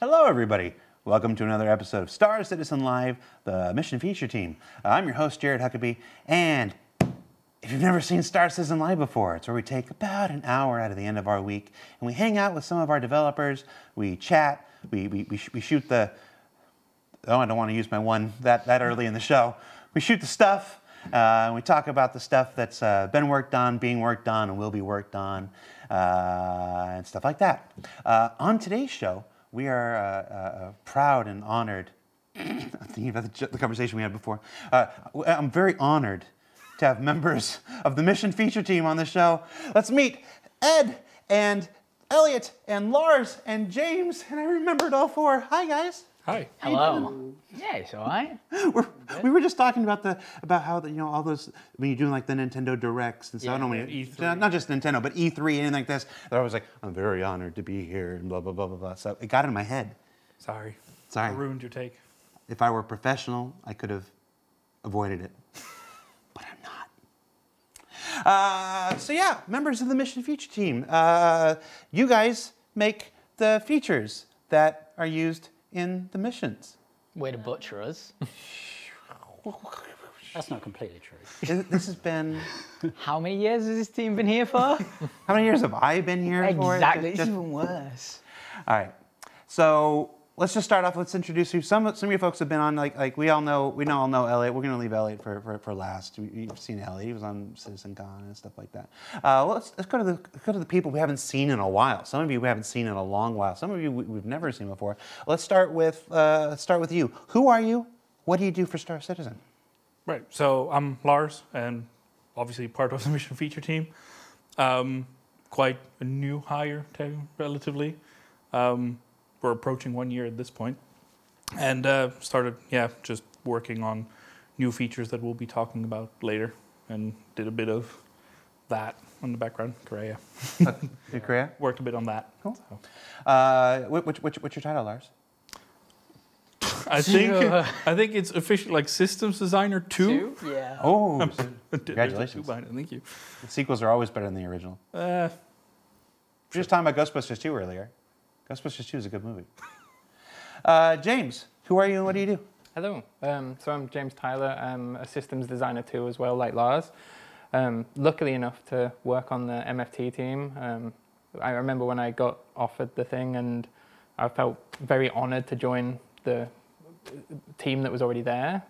Hello, everybody. Welcome to another episode of Star Citizen Live, the mission feature team. Uh, I'm your host, Jared Huckabee, and if you've never seen Star Citizen Live before, it's where we take about an hour out of the end of our week and we hang out with some of our developers, we chat, we, we, we, sh- we shoot the. Oh, I don't want to use my one that, that early in the show. We shoot the stuff, uh, and we talk about the stuff that's uh, been worked on, being worked on, and will be worked on, uh, and stuff like that. Uh, on today's show, we are uh, uh, proud and honored. I'm thinking about the, the conversation we had before. Uh, I'm very honored to have members of the mission feature team on the show. Let's meet Ed and Elliot and Lars and James. And I remembered all four. Hi, guys. Hi. Hello. Yeah, it's all right. We're, we were just talking about the about how the, you know all those when you're doing like the Nintendo directs and stuff. Yeah, not, only, yeah, E3. not- not just Nintendo, but E3 and anything like this. They're always like, "I'm very honored to be here," and blah blah blah blah blah. So it got in my head. Sorry. Sorry. I ruined your take. If I were professional, I could have avoided it. but I'm not. Uh, so, yeah, members of the Mission Feature team, uh, you guys make the features that are used in the missions. Way to butcher us. That's not completely true. This this has been. How many years has this team been here for? How many years have I been here for? exactly. Just- It's just- even worse. all right. So let's just start off. Let's introduce you. Some some of you folks have been on like like we all know we all know Elliot. We're gonna leave Elliot for, for, for last. You've seen Elliot. He was on Citizen Con and stuff like that. Uh, well, let's, let's go to the go to the people we haven't seen in a while. Some of you we haven't seen in a long while. Some of you we, we've never seen before. Let's start with uh, start with you. Who are you? What do you do for Star Citizen? Right. So I'm Lars, and obviously part of the mission feature team. Um, quite a new hire, relatively. Um, we're approaching one year at this point, and uh, started, yeah, just working on new features that we'll be talking about later, and did a bit of that in the background. Kareah Your Kareah worked a bit on that. Cool. So, Uh, which, which, which, what's your title, Lars? I think Yeah. I think it's official like systems designer two. Yeah. Oh, There's a two Congratulations. behind it, Thank you. the sequels are always better than the original. Uh, We were just talking about Ghostbusters 2 earlier. Ghostbusters 2 is a good movie. Uh, James, who are you and what do you do? Hello, um, so I'm James Tyler. I'm a systems designer too, as well, like Lars. Um, luckily enough to work on the MFT team. Um, I remember when I got offered the thing, and I felt very honoured to join the team that was already there.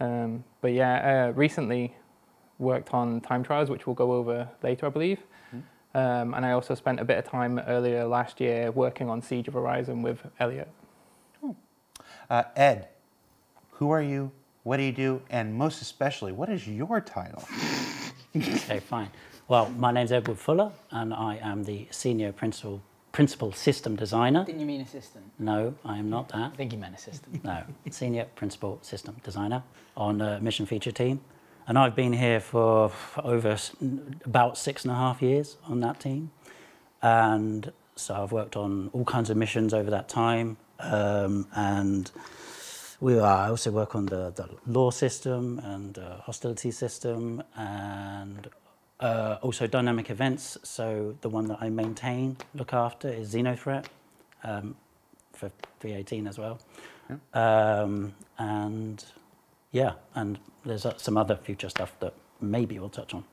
Um, but yeah, uh, recently worked on time trials, which we'll go over later, I believe. Um, and I also spent a bit of time earlier last year working on Siege of Orison with Elliot. Uh, Ed, who are you? What do you do? And most especially, what is your title? Okay, fine. Well, my name's Edward Fuller, and I am the senior principal principal system designer. Didn't you mean assistant? No, I am not I that. think you meant assistant. No, senior principal system designer on the mission feature team, and I've been here for over about six and a half years on that team, and so I've worked on all kinds of missions over that time, um, and we I also work on the, the law system and uh, hostility system and uh, also dynamic events. So the one that I maintain, look after is Xenothreat um, for V18 as well. Um, and yeah, and there's uh, some other future stuff that maybe we'll touch on.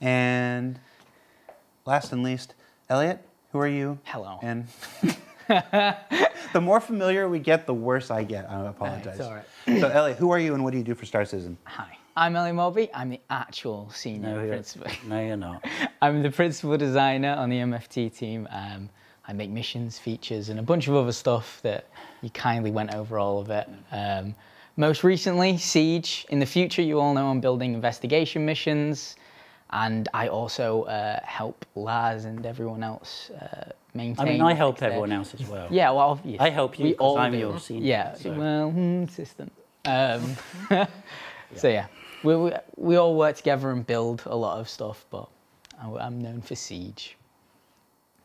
And last and least, Elliot, who are you? Hello. And the more familiar we get, the worse I get. I apologize. all right. So, Elliot, who are you and what do you do for Star Citizen? Hi. I'm Ellie Moby. I'm the actual senior No, principal. no, you're not. I'm the principal designer on the MFT team. Um, I make missions, features, and a bunch of other stuff that you kindly went over all of it. Um, most recently, Siege. In the future, you all know I'm building investigation missions, and I also uh, help Lars and everyone else uh, maintain. I mean, I help their- everyone else as well. Yeah, well, obviously. I help you We 'cause all I'm do. your senior, Yeah, so- well, hmm, assistant. Um, So yeah, we, we we all work together and build a lot of stuff, but I- I'm known for Siege.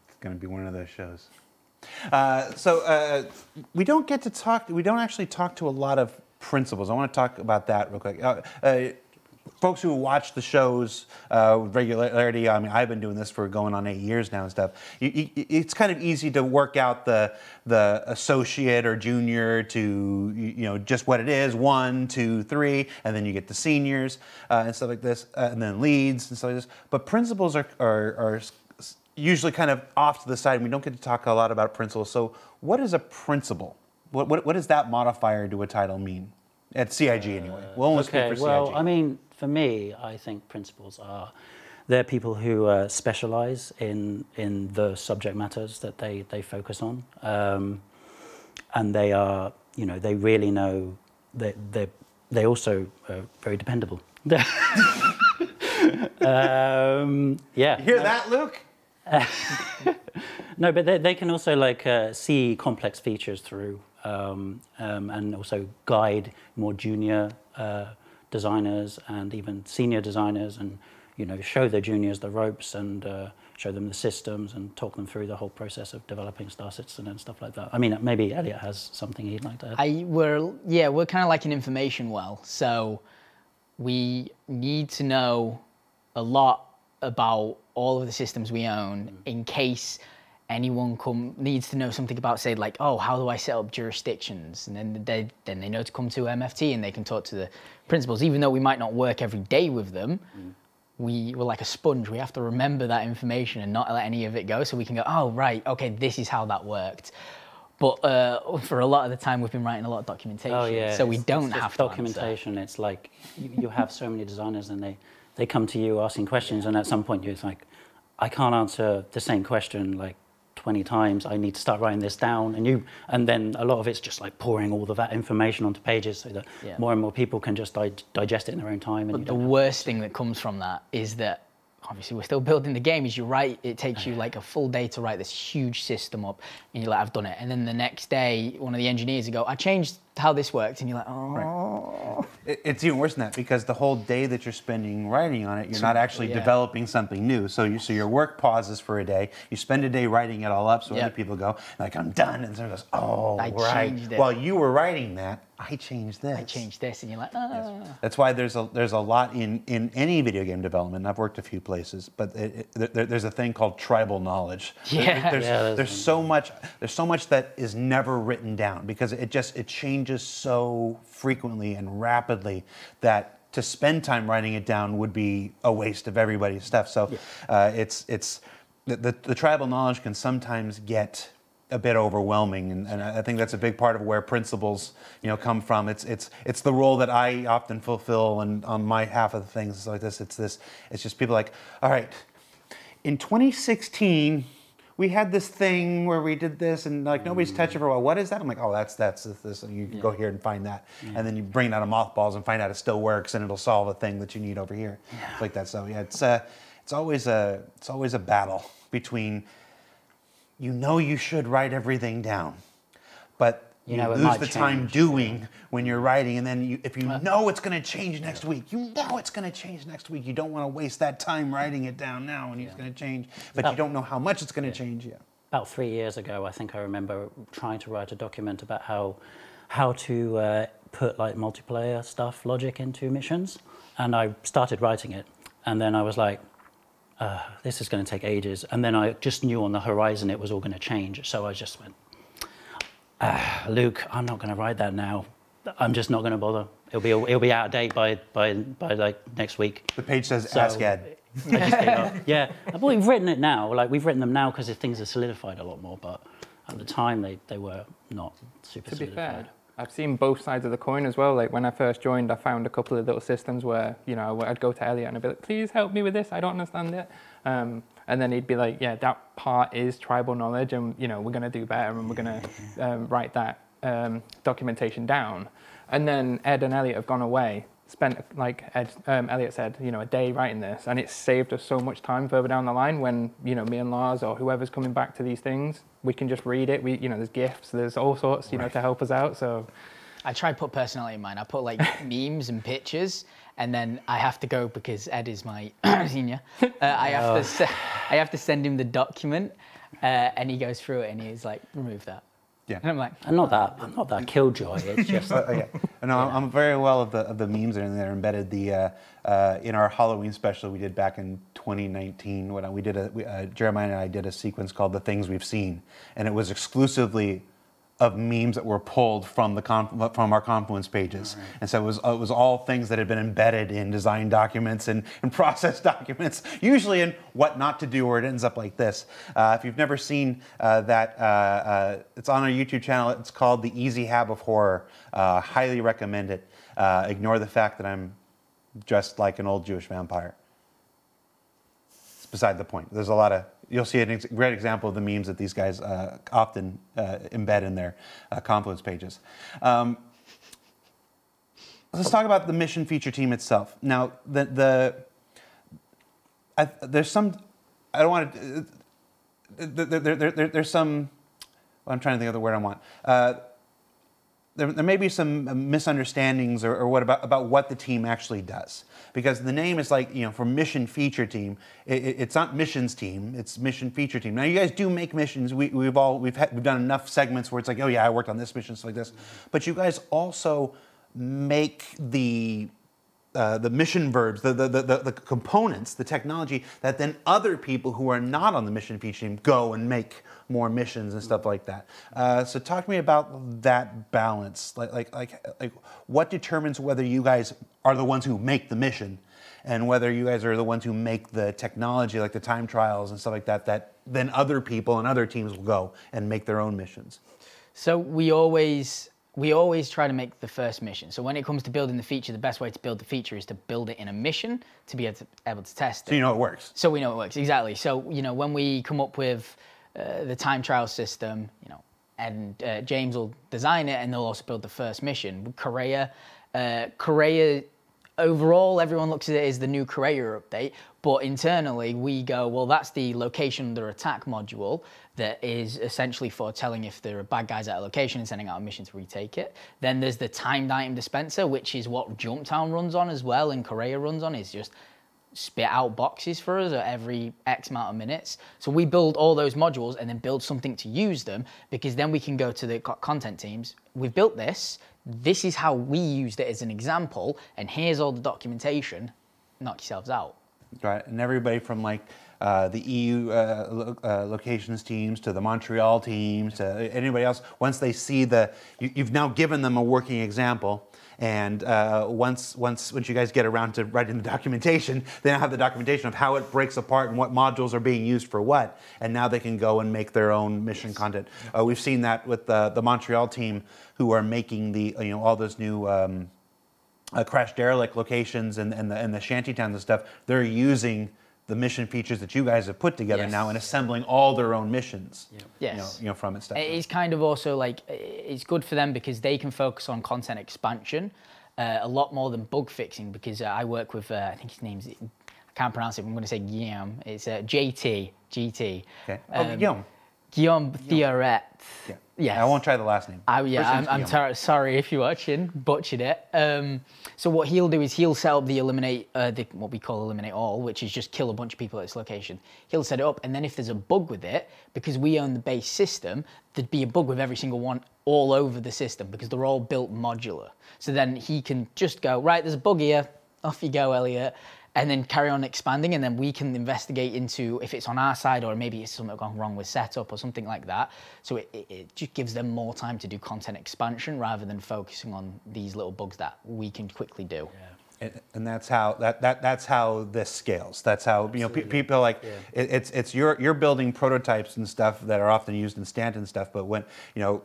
It's going to be one of those shows. Uh, so uh, we don't get to talk. We don't actually talk to a lot of principals. I want to talk about that real quick. Uh, uh, folks who watch the shows uh, with regularity, I mean, I've been doing this for going on eight years now and stuff. You, you, it's kind of easy to work out the the associate or junior to you know just what it is one, two, three, and then you get the seniors uh, and stuff like this, uh, and then leads and stuff like this. But principals are, are are usually kind of off to the side. and We don't get to talk a lot about principals. So, what is a principal? What, what, what does that modifier to a title mean? At CIG, anyway. We'll only okay, speak for well, CIG. I mean, for me, I think principals are they're people who uh, specialize in in the subject matters that they they focus on, um, and they are you know they really know they they they also are very dependable. um, yeah. You hear that, Luke? No, but they, they can also like uh, see complex features through um, um, and also guide more junior uh, designers and even senior designers and you know show the juniors the ropes and uh, show them the systems and talk them through the whole process of developing Star Citizen and stuff like that. I mean, maybe Elliot has something he'd like to add. I we're yeah we're kind of like an information well, so we need to know a lot about all of the systems we own in case anyone come needs to know something about say like oh how do I set up jurisdictions and then they then they know to come to MFT and they can talk to the principals even though we might not work every day with them we were like a sponge we have to remember that information and not let any of it go so we can go oh right okay this is how that worked but uh, for a lot of the time we've been writing a lot of documentation Oh yeah. so we it's- don't it's have to answer. documentation. It's like you, you have so many designers, and they they come to you asking questions, and at some point you're like, I can't answer the same question like 20 times. I need to start writing this down, and you and then a lot of it's just like pouring all of that information onto pages so that Yeah. more and more people can just di- digest it in their own time. And But the worst thing that comes from that is that obviously we're still building the game. Is you write, it takes you like a full day to write this huge system up, and you're like, I've done it. And then the next day, one of the engineers will go, I changed how this worked, and you're like, oh. It- It's even worse than that because the whole day that you're spending writing on it, you're not actually yeah. developing something new. So you, so your work pauses for a day. You spend a day writing it all up, so Yep. other people go like, "I'm done," and someone goes, "Oh, I right." changed it. While you were writing that, I changed this. I changed this, and you're like, oh. That's why there's a there's a lot in in any video game development. and I've worked a few places, but it, it, there, there's a thing called tribal knowledge. There- Yeah. there's, Yeah, there's, there's- so much there's so much that is never written down because it just it changes so frequently and rapidly that to spend time writing it down would be a waste of everybody's stuff. So uh, it's it's the, the, the tribal knowledge can sometimes get a bit overwhelming, and, and I think that's a big part of where principles, you know, come from. It's it's it's the role that I often fulfill, and on my half of the things like this. It's this. It's just people like, all right, in 2016. We had this thing where we did this, and like nobody's touched it for a while. What is that? I'm like, oh, that's that's this. this. And you can go here and find that, and then you bring it out of mothballs and find out it still works, and it'll solve a thing that you need over here, It's like that. So yeah, it's uh, it's always a it's always a battle between you know you should write everything down, but you, You know, lose the time change. doing when you're writing. And then you, if you know it's going to change next week, you know it's going to change next week. You don't want to waste that time writing it down now when it's going to change, but you Oh. don't know how much it's going to change yet. about three years ago, I think I remember trying to write a document about how how to uh, put like multiplayer stuff logic into missions, and I started writing it, and then I was like, uh, "This is going to take ages," and then I just knew on the horizon it was all going to change, so I just went, ah, "Luke, I'm not going to write that now. I'm just not going to bother. It'll be it'll be out of date by by by like next week." The page says So- Ask Ed. I just gave up. Yeah, well, we've written it now. Like we've written them now because things are solidified a lot more. But at the time, they, they were not super To be solidified. fair, I've seen both sides of the coin as well. Like when I first joined, I found a couple of little systems where you know I'd go to Elliot and I'd be like, "Please help me with this. I don't understand it." Um, and then he'd be like, "Yeah, that part is tribal knowledge, and you know we're gonna do better, and we're gonna um, write that um, documentation down." And then Ed and Elliot have gone away, spent like Ed, um, Elliot said, you know, a day writing this, and it saved us so much time further down the line when you know me and Lars or whoever's coming back to these things, we can just read it. We, you know, there's gifs, there's all sorts, you know, to help us out. So I try to put personality in mine. I put like memes and pictures, and then I have to go because Ed is my senior. Uh, I have to se- I have to send him the document, uh, and he goes through it and he's like, remove that. Yeah. And I'm like, I'm not that. I'm not that killjoy. It's just. Uh, yeah. No, I'm- I'm very well of the of the memes that are in there embedded. The uh, uh, in our Halloween special we did back in 2019, when we did a we, uh, Jeremiah and I did a sequence called "The Things We've Seen," and it was exclusively of memes that were pulled from the from our Confluence pages, and so it was it was all things that had been embedded in design documents and, and process documents, usually in what not to do, where it ends up like this. Uh, if you've never seen uh, that, uh, uh, it's on our YouTube channel. It's called The Easy Hab of Horror. Uh, highly recommend it. Uh, ignore the fact that I'm dressed like an old Jewish vampire. It's beside the point. There's a lot of you'll see a ex- great example of the memes that these guys uh, often uh, embed in their uh, Confluence pages. Um, let's talk about the mission feature team itself. Now, the the I, there's some I don't want to. There, there, there, there, there's some. I'm trying to think of the word I want. Uh, there, there may be some misunderstandings or, or what about, about what the team actually does. Because the name is like you know for mission feature team it, it- it's not missions team it's mission feature team. Now you guys do make missions. We, we've all we've, had, we've done enough segments where it's like oh yeah i worked on this mission stuff like this. But you guys also make the uh, the mission verbs, the, the, the, the, components, the technology that then other people who are not on the mission feature team go and make more missions and stuff like that. Uh, so talk to me about that balance. Like, like, like, like, what determines whether you guys are the ones who make the mission and whether you guys are the ones who make the technology, like the time trials and stuff like that, that then other people and other teams will go and make their own missions. So we always we always try to make the first mission. So when it comes to building the feature, the best way to build the feature is to build it in a mission to be able to, able to test it. So you know it works. So we know it works exactly. So you know when we come up with uh, the time trial system, you know, and uh, James will design it, and they'll also build the first mission. Kareah, uh, Kareah. Overall, everyone looks at it as the new Kareah update, but internally we go, well, that's the location under attack module that is essentially for telling if there are bad guys at a location and sending out a mission to retake it. Then there's the timed item dispenser, which is what Jumptown runs on as well, and Kareah runs on. Is just spit out boxes for us at every X amount of minutes. So we build all those modules and then build something to use them because then we can go to the content teams. We've built this. This is how we used it as an example, and here's all the documentation. Knock yourselves out. right? And everybody from like uh, the EU uh, lo- uh, locations teams to the Montreal teams to anybody else, once they see the, you, you've now given them a working example. And uh, once, once, once you guys get around to writing the documentation, they now have the documentation of how it breaks apart and what modules are being used for what. And now they can go and make their own mission content. Uh, we've seen that with the, the Montreal team who are making the, you know, all those new. Um, uh, crash derelict locations and, and, the, and the shanty towns and stuff, they're using the mission features that you guys have put together Yes. now and assembling all their own missions. You know, you know from it stuff. It's kind of also like it's good for them because they can focus on content expansion uh, a lot more than bug fixing. Because uh, I work with, uh, I think his name's, I can't pronounce it. I'm going to say Guillaume. It's uh, JT, GT. okay. Oh, um, Guillaume. Guillaume Thioret. Yeah. Yes. I won't try the last name. I, yeah, First I'm, I'm tar- sorry if you're watching, butchered it. Um, so what he'll do is he'll set up the eliminate, uh, the, what we call eliminate all, which is just kill a bunch of people at this location. He'll set it up, and then if there's a bug with it, because we own the base system, there'd be a bug with every single one all over the system because they're all built modular. So then he can just go right. There's a bug here. Off you go, Elliot. And then carry on expanding, and then we can investigate into if it's on our side or maybe it's something gone wrong with setup or something like that. So it, it, it just gives them more time to do content expansion rather than focusing on these little bugs that we can quickly do. And, and that's how that, that that's how this scales. That's how you know pe- people are like it, it's it's you're you're building prototypes and stuff that are often used in Stanton stuff. But when you know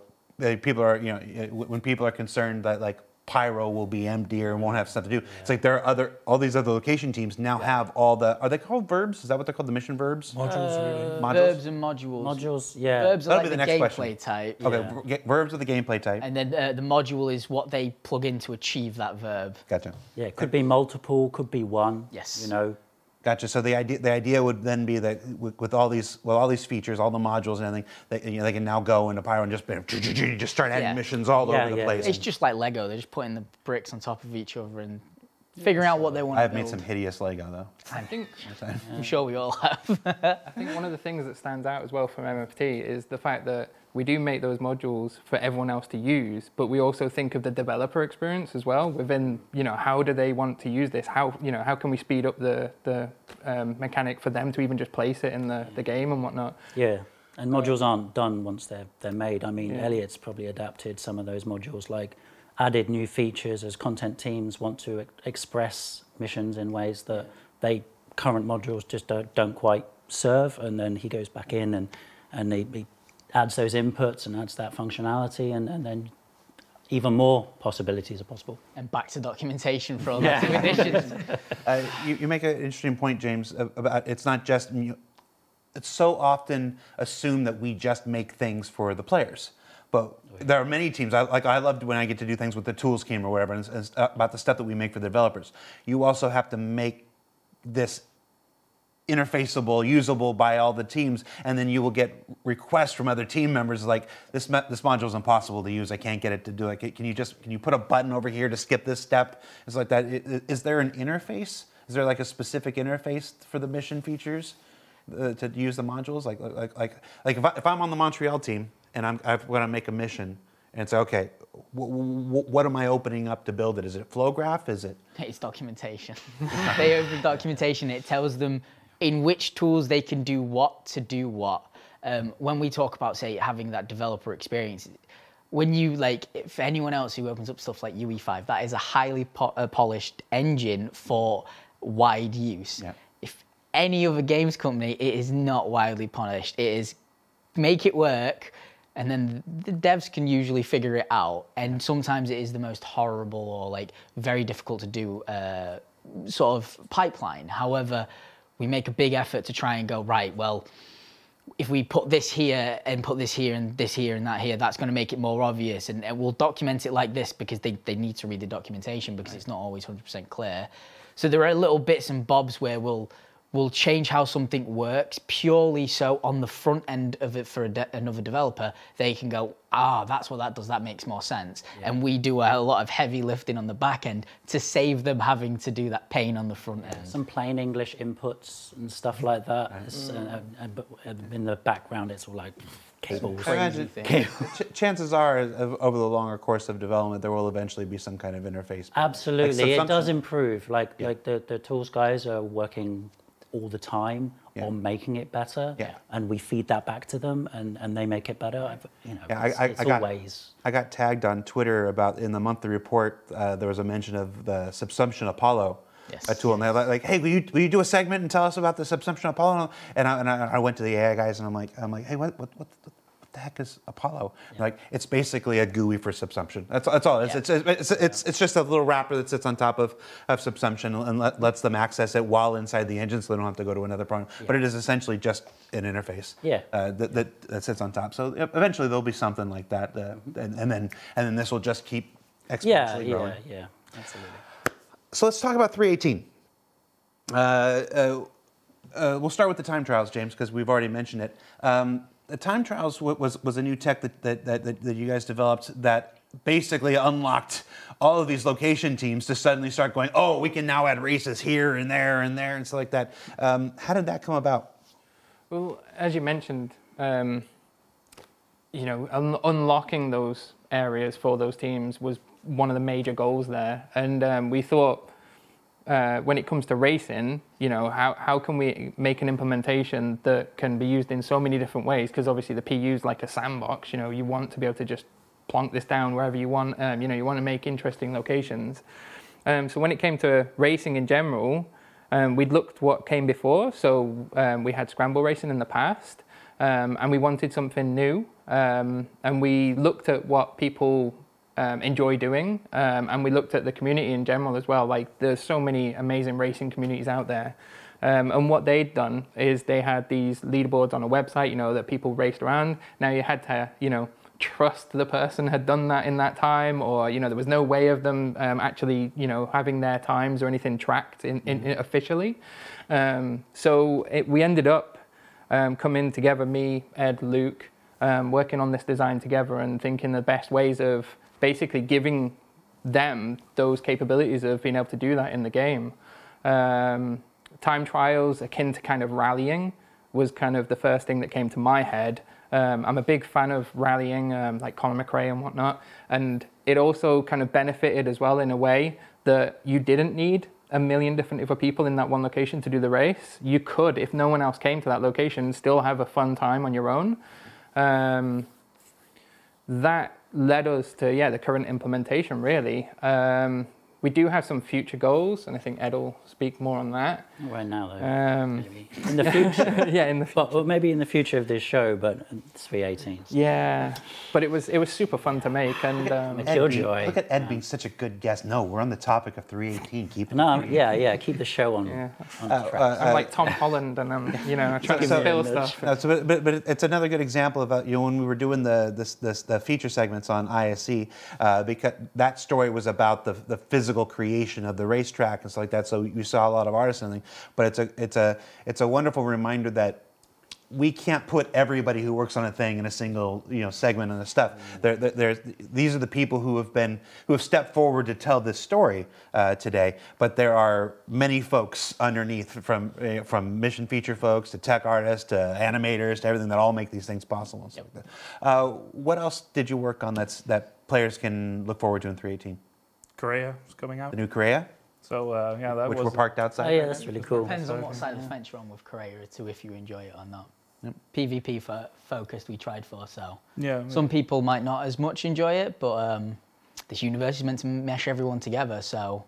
people are you know when people are concerned that like pyro will be empty or won't have stuff to do, it's like there are other all these other location teams now have all the are they called verbs? Is that what they're called? The mission verbs? Modules, really. Modules? Verbs and modules. Modules, yeah. Verbs are That'll like be the, the next gameplay question. type. Okay, Yeah. verbs are the gameplay type. And then uh, the module is what they plug in to achieve that verb. Gotcha. Yeah, it could be multiple, could be one. Yes. You know, Gotcha. So the idea, the idea would then be that with, with all these, with all these features, all the modules and everything, they, you know, they can now go into Pyro and just bam, just start adding Yeah. missions all Yeah, over the yeah, place. It's just like Lego. They're just putting the bricks on top of each other and figuring out what they want I to have build. made some hideous Lego though. I think I'm sure we all have. I think one of the things that stands out as well from MFT is the fact that we do make those modules for everyone else to use, but we also think of the developer experience as well. Within, you know, how do they want to use this? How, you know, how can we speed up the the um, mechanic for them to even just place it in the, the game and whatnot? Yeah, and modules aren't done once they're they're made. I mean, Yeah. Elliot's probably adapted some of those modules, like added new features as content teams want to e- express missions in ways that they current modules just don't, don't quite serve. And then he goes back in and and he, he adds those inputs and adds that functionality, and, and then even more possibilities are possible. And back to documentation for all the two editions. Uh, you, you make an interesting point, James, about it's not just. It's so often assumed that we just make things for the players. But there are many teams. I, like I loved when I get to do things with the tools team or whatever, and it's, it's about the stuff that we make for the developers. You also have to make this interfaceable, usable by all the teams, and then you will get requests from other team members like this this module is impossible to use. I can't get it to do it. Can- you just can you put a button over here to skip this step? It's like that. I- i- Is there an interface? Is there like a specific interface for the mission features uh, to use the modules? Like like like like if, I, if I'm on the Montreal team and I'm I've got to make a mission. And say, okay. What am I opening up to build it? Is it flow graph? Is it It's documentation. they open documentation. It tells them in which tools they can do what to do what. Um, when we talk about, say, having that developer experience, when you like, for anyone else who opens up stuff like UE5, that is a highly po- uh, polished engine for wide use. Yeah. If any other games company, it is not widely polished. It is make it work and then the devs can usually figure it out and sometimes it is the most horrible or like very difficult to do uh, sort of pipeline however we make a big effort to try and go right well if we put this here and put this here and this here and that here, that's going to make it more obvious. And, and we'll document it like this because they, they need to read the documentation because it's not always 100% clear. So there are little bits and bobs where we'll we'll change how something works purely so on the front end of it for a de- another developer they can go ah that's what that does that makes more sense and we do a lot of heavy lifting on the back end to save them having to do that pain on the front end Some plain English inputs and stuff like that. It's, uh, in the background, it's all like cables. I imagine thing. ch- chances are, over the longer course of development, there will eventually be some kind of interface. Absolutely, Like it does improve. Like Yeah. like the, the tools guys are working all the time Yeah. on making it better, Yeah. and we feed that back to them, and, and they make it better. I've- You know, Yeah, it's, I- it's I got- always I got tagged on Twitter about in the monthly report. Uh, there was a mention of the Subsumption Apollo. Yes. A tool, and they're like, "Hey, will you, will you do a segment and tell us about the Subsumption Apollo?" And I, and I, I went to the AI guys, and I'm like, "I'm like, hey, what, what, what, what the heck is Apollo?" They're Like, it's basically a GUI for subsumption. That's, that's all. It's, Yeah. it's, it's, it's, it's just a little wrapper that sits on top of, of subsumption and let, lets them access it while inside the engine, so they don't have to go to another program. But it is essentially just an interface Yeah. uh, that, that, that sits on top. So eventually there'll be something like that, uh, and, and then and then this will just keep exponentially yeah, growing. yeah, yeah, absolutely. So let's talk about 318. Uh, uh, uh, we'll start with the time trials, James, because we've already mentioned it. Um, the time trials wa- was was a new tech that that, that, that that you guys developed that basically unlocked all of these location teams to suddenly start going, oh, we can now add races here and there and there and stuff like that. Um, how did that come about? Well, as you mentioned, um, you know, un- unlocking those areas for those teams was one of the major goals there. And um, we thought, uh, when it comes to racing, you know, how, how can we make an implementation that can be used in so many different ways? Because obviously the PU is like a sandbox. You know, you want to be able to just plonk this down wherever you want. Um, you know, you want to make interesting locations. Um, so when it came to racing in general, um, we'd looked what came before. So um, we had scramble racing in the past, um, and we wanted something new. Um, and we looked at what people um, enjoy doing, um, and we looked at the community in general as well. Like there's so many amazing racing communities out there. Um, and what they'd done is they had these leaderboards on a website, you know, that people raced around. Now you had to, you know, trust the person had done that in that time, or you know, there was no way of them um, actually, you know, having their times or anything tracked in, in, in officially. Um, so it, we ended up um, coming together, me, Ed, Luke, um, working on this design together and thinking the best ways of basically giving them those capabilities of being able to do that in the game. Um, time trials akin to kind of rallying was kind of the first thing that came to my head Um, I'm a big fan of rallying, um, like Colin McRae and whatnot. And it also kind of benefited as well in a way that you didn't need a million different people in that one location to do the race. You could, if no one else came to that location, still have a fun time on your own. Um, that led us to yeah the current implementation really. Um, we do have some future goals, and I think Ed will speak more on that. Not right now, though. Um, maybe. In the future. yeah, in the well, well, maybe in the future of this show, but it's 318. yeah, but it was it was super fun to make, and um, Ed- Ed being- Killjoy. look at Ed being such a good guest. No, we're on the topic of 318. Keep it. No, yeah, yeah. Keep the show on, Yeah. on track. uh, I'm like Tom Holland, and I'm you know trying to So- spill so- stuff. No, so, but, but, but it's another good example of uh, you know when we were doing the this, this the feature segments on ISC uh, because that story was about the, the physical creation of the racetrack and stuff like that. So you saw a lot of artisan, but it's a it's a it's a wonderful reminder that we can't put everybody who works on a thing in a single you know segment and the stuff. There, there, there's, these are the people who have been who have stepped forward to tell this story uh, today. But there are many folks underneath, from uh, from mission feature folks to tech artists to animators to everything that all make these things possible. and stuff like that. Uh, what else did you work on that's that players can look forward to in 318? Kareah is coming out. The new Kareah, So uh, yeah, that which was we're parked outside. oh, yeah, that's really cool. Depends on what side of the fence you're on with Kareah to if you enjoy it or not. PvP fo- focused we tried for, so yeah. some people might not as much enjoy it, but um, this universe is meant to mesh everyone together. So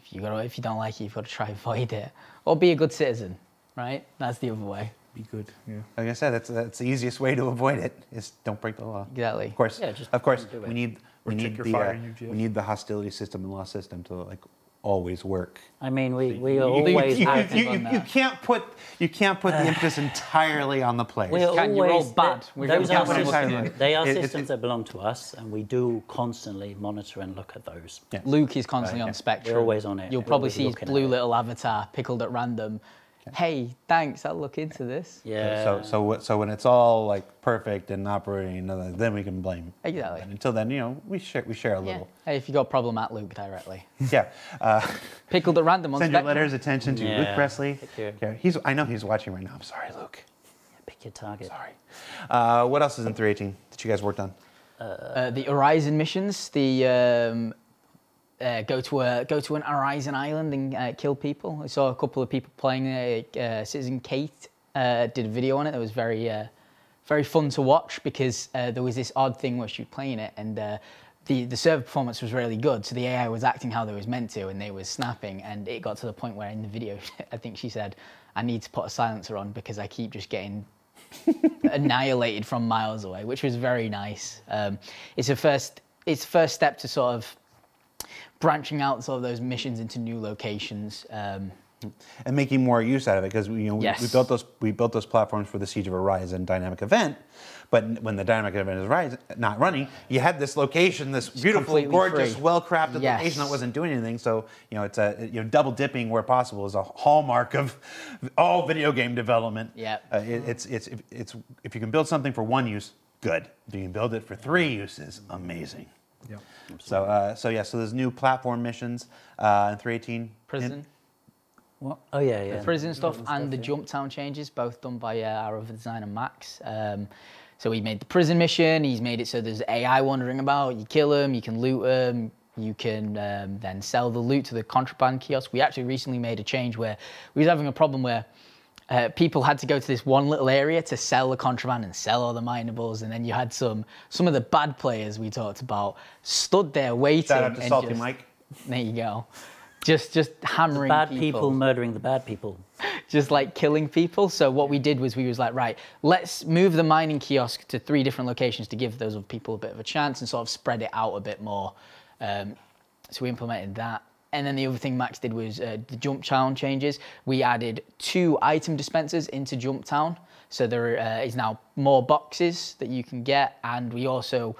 if you got if you don't like it, you've got to try and avoid it or be a good citizen, right? That's the other way. be good. Yeah. Like I said, that's that's the easiest way to avoid it is don't break the law. Exactly. Of course, Yeah, just of course, we need we need the uh, in your jail. we need the hostility system and law system to like always work. I mean, we, we You- are you- You, always you, active you- on you- you can't put you can't put the emphasis entirely on the players. We are Can you always bad? We're Those are count what I'm you're systems, they are It- it- systems it- that belong to us, and we do constantly monitor and look at those. Yeah. Luke is constantly Right, on yeah. Spectrum. We're always on it. You'll probably see his blue little avatar pickled at random. Hey, thanks. I'll look into this. Yeah. So so so when it's all like perfect and operating, uh, then we can blame. Exactly. And until then, you know, we share we share a Yeah. little. Hey, if you got a problem, at Luke directly. Yeah. Uh, Pickled at random on send your letters attention to Luke Pressley. Pick your- Yeah, he's I know he's watching right now. I'm sorry, Luke. Pick your target. Sorry. Uh, what else is in 318 that you guys worked on? Uh, the Orison missions, the um, uh, go to a go to an Horizon island and uh, kill people. I saw a couple of people playing it. Uh, Citizen Kate uh, did a video on it. That was very uh, very fun to watch because uh, there was this odd thing where she was playing it and. Uh, the, the server performance was really good, so the AI was acting how they was meant to, and they was snapping. And it got to the point where in the video, I think she said, "I need to put a silencer on because I keep just getting annihilated from miles away, which was very nice. Um, it's a first, it's first step to sort of branching out sort of those missions into new locations. Um, and making more use out of it because you know we, we built those we built those platforms for the Siege of Orison dynamic event, but when the dynamic event is rise, not running, you had this location, this beautiful, gorgeous, free. well-crafted Yes. location that wasn't doing anything. So you know it's a you know double dipping where possible is a hallmark of all video game development. Yeah. uh, it, it's it's if, it's if you can build something for one use, good. If you can build it for three uses, amazing. Yeah. So uh, so yeah, so there's new platform missions uh, in 318. prison, What? Oh yeah, yeah. prison stuff, and the jump town changes, both done by uh, our other designer Max. Um, so he made the prison mission. He's made it so there's AI wandering about. You kill them, you can loot them. You can um, then sell the loot to the contraband kiosk. We actually recently made a change where we was having a problem where uh, people had to go to this one little area to sell the contraband and sell all the minables, and then you had some some of the bad players we talked about stood there waiting. Shout out to and Salty just- Mike. There you go. Just just hammering Bad people murdering the bad people. just like killing people. So what we did was we was like, right, let's move the mining kiosk to three different locations to give those people a bit of a chance and sort of spread it out a bit more. Um, so we implemented that. And then the other thing Max did was uh, the jump town changes. We added two item dispensers into jump town. So there uh, is now more boxes that you can get. And we also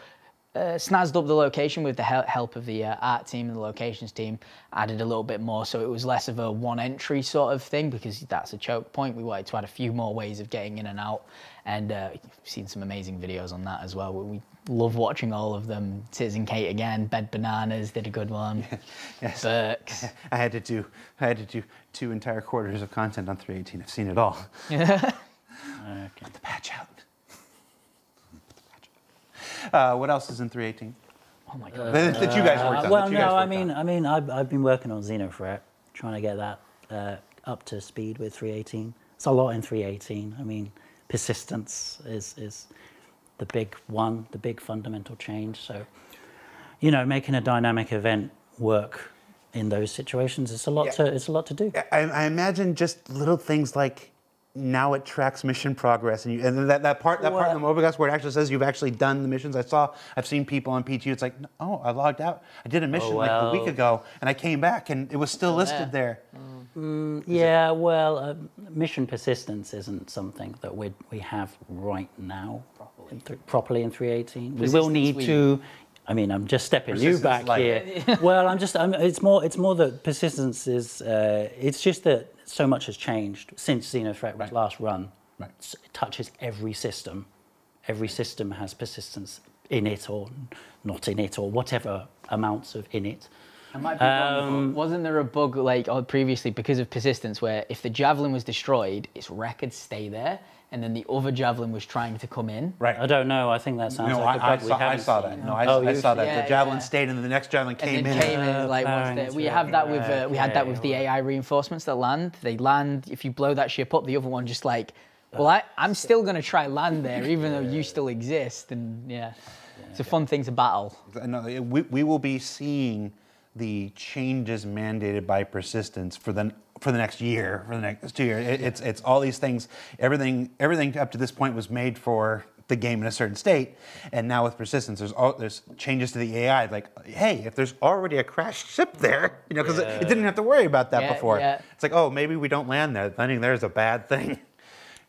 uh, snazzed up the location with the help of the uh, art team and the locations team. Added a little bit more, so it was less of a one entry sort of thing because that's a choke point. We wanted to add a few more ways of getting in and out, and uh, you've seen some amazing videos on that as well. We love watching all of them. Citizen Kate again, Bed Bananas did a good one. Yes. Burks. I had to do I had to do two entire quarters of content on 318. I've seen it all. Okay. The patch out. Uh, what else is in 318? Oh my god. that, that you guys Uh, worked on. well, that you no, guys I mean, on. I mean, I've, I've been working on Xenothreat, trying to get that uh, up to speed with 318. It's a lot in 318. I mean, persistence is is the big one, the big fundamental change. So, you know, making a dynamic event work in those situations, it's a lot Yeah. to it's a lot to do. I, I imagine just little things like now it tracks mission progress, and you and that, that part that part in the mobiGlas where it actually says you've actually done the missions. I saw I've seen people on PTU. It's like oh I logged out. I did a mission like a week ago, and I came back and it was still listed there. Mm. Yeah, well, uh, mission persistence isn't something that we we have right now properly, properly in 318. We will need we- to. I mean, I'm just stepping you back light. here. well, I'm just. I'm, it's more. It's more that persistence is. Uh, it's just that so much has changed since Xenothreat was last run. Right. It touches every system. Every system has persistence in it or not in it or whatever amounts of in it. I might be Um, but wasn't there a bug like oh, previously because of persistence where if the javelin was destroyed, its records stay there, and then the other javelin was trying to come in? Right. I don't know. I think that sounds No, like a I, I bug we saw, I haven't saw seen. that. No, I, Oh, I saw that. Yeah, the javelin yeah. stayed, and then the next javelin came and in. came in Uh, like once we have that with uh, right, we had that with the AI reinforcements that land. They land if you blow that ship up, the other one just like, well, I, I'm still gonna try land there even though you still exist, and yeah, it's a fun thing to battle. No, we, we will be seeing the changes mandated by persistence for the for the next year, for the next two years. It, it's it's all these things. Everything everything up to this point was made for the game in a certain state, and now with persistence, there's all there's changes to the AI. Like, hey, if there's already a crashed ship there, you know, because it, it didn't have to worry about that Yeah, before. yeah. It's like, oh, maybe we don't land there. Landing there is a bad thing.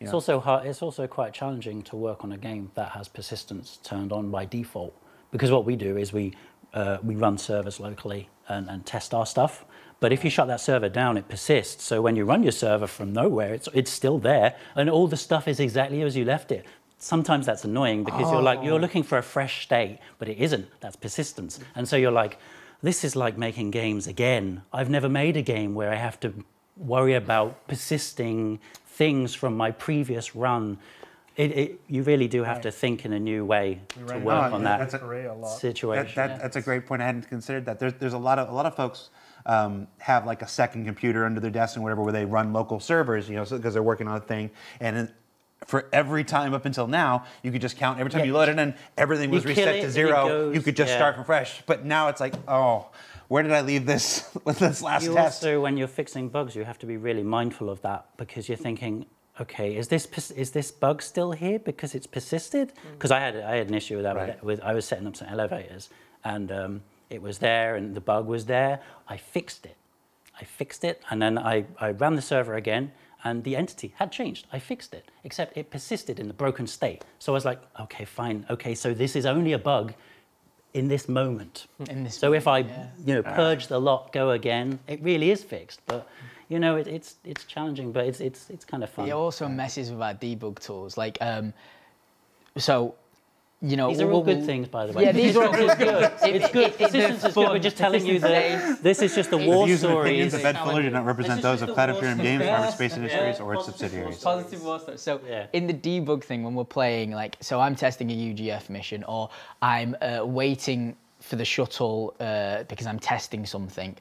It's also hard, it's also quite challenging to work on a game that has persistence turned on by default because what we do is we uh, we run servers locally and, and test our stuff. But if you shut that server down, it persists. So when you run your server from nowhere, it's it's still there, and all the stuff is exactly as you left it. Sometimes that's annoying because you're like you're oh. looking for a fresh state, but it isn't. That's persistence, and so you're like, this is like making games again. I've never made a game where I have to worry about persisting things from my previous run. It, it, you really do have to think in a new way to work No, on that's that a- a lot. situation. That, that, That's a great point. I hadn't considered that. There's, there's a lot of a lot of folks um, have like a second computer under their desk and whatever, where they run local servers, you know, because they're working on a thing. And it- for every time up until now, you could just count every time Yeah. you load it in, everything was kill reset it to and it zero. you could just yeah. start from fresh. But now it's like, oh, where did I leave this with this last you test? also, when you're fixing bugs, you have to be really mindful of that because you're thinking, okay, is this is this bug still here because it's persisted? Mm. Because I had I had an issue with that. Right. With, with I was setting up some elevators and um, it was there and the bug was there. I fixed it. I fixed it and then I, I ran the server again and the entity had changed. I fixed it, except it persisted in the broken state. So I was like, okay, fine. Okay, so this is only a bug in this moment. In this so if I, yeah. you know, purge ah. the lot, go again, it really is fixed. But mm. You know, it, it's it's challenging, but it's it's it's kind of fun. It also messes with our debug tools. Like, um, so, you know, These are we'll- all good things, by the way. Yeah, these are all good. It's good. It- it- Persistence the is good. We're just telling you that this is just the The war The views and opinions stories. of Ed Fuller do not represent those of the Planet war Games, Yeah. Harvard Space Industries, Yeah. or its subsidiaries. Positive war story. So Yeah. in the debug thing, when we're playing, like, so I'm testing a UGF mission, or I'm uh, waiting for the shuttle uh, because I'm testing something,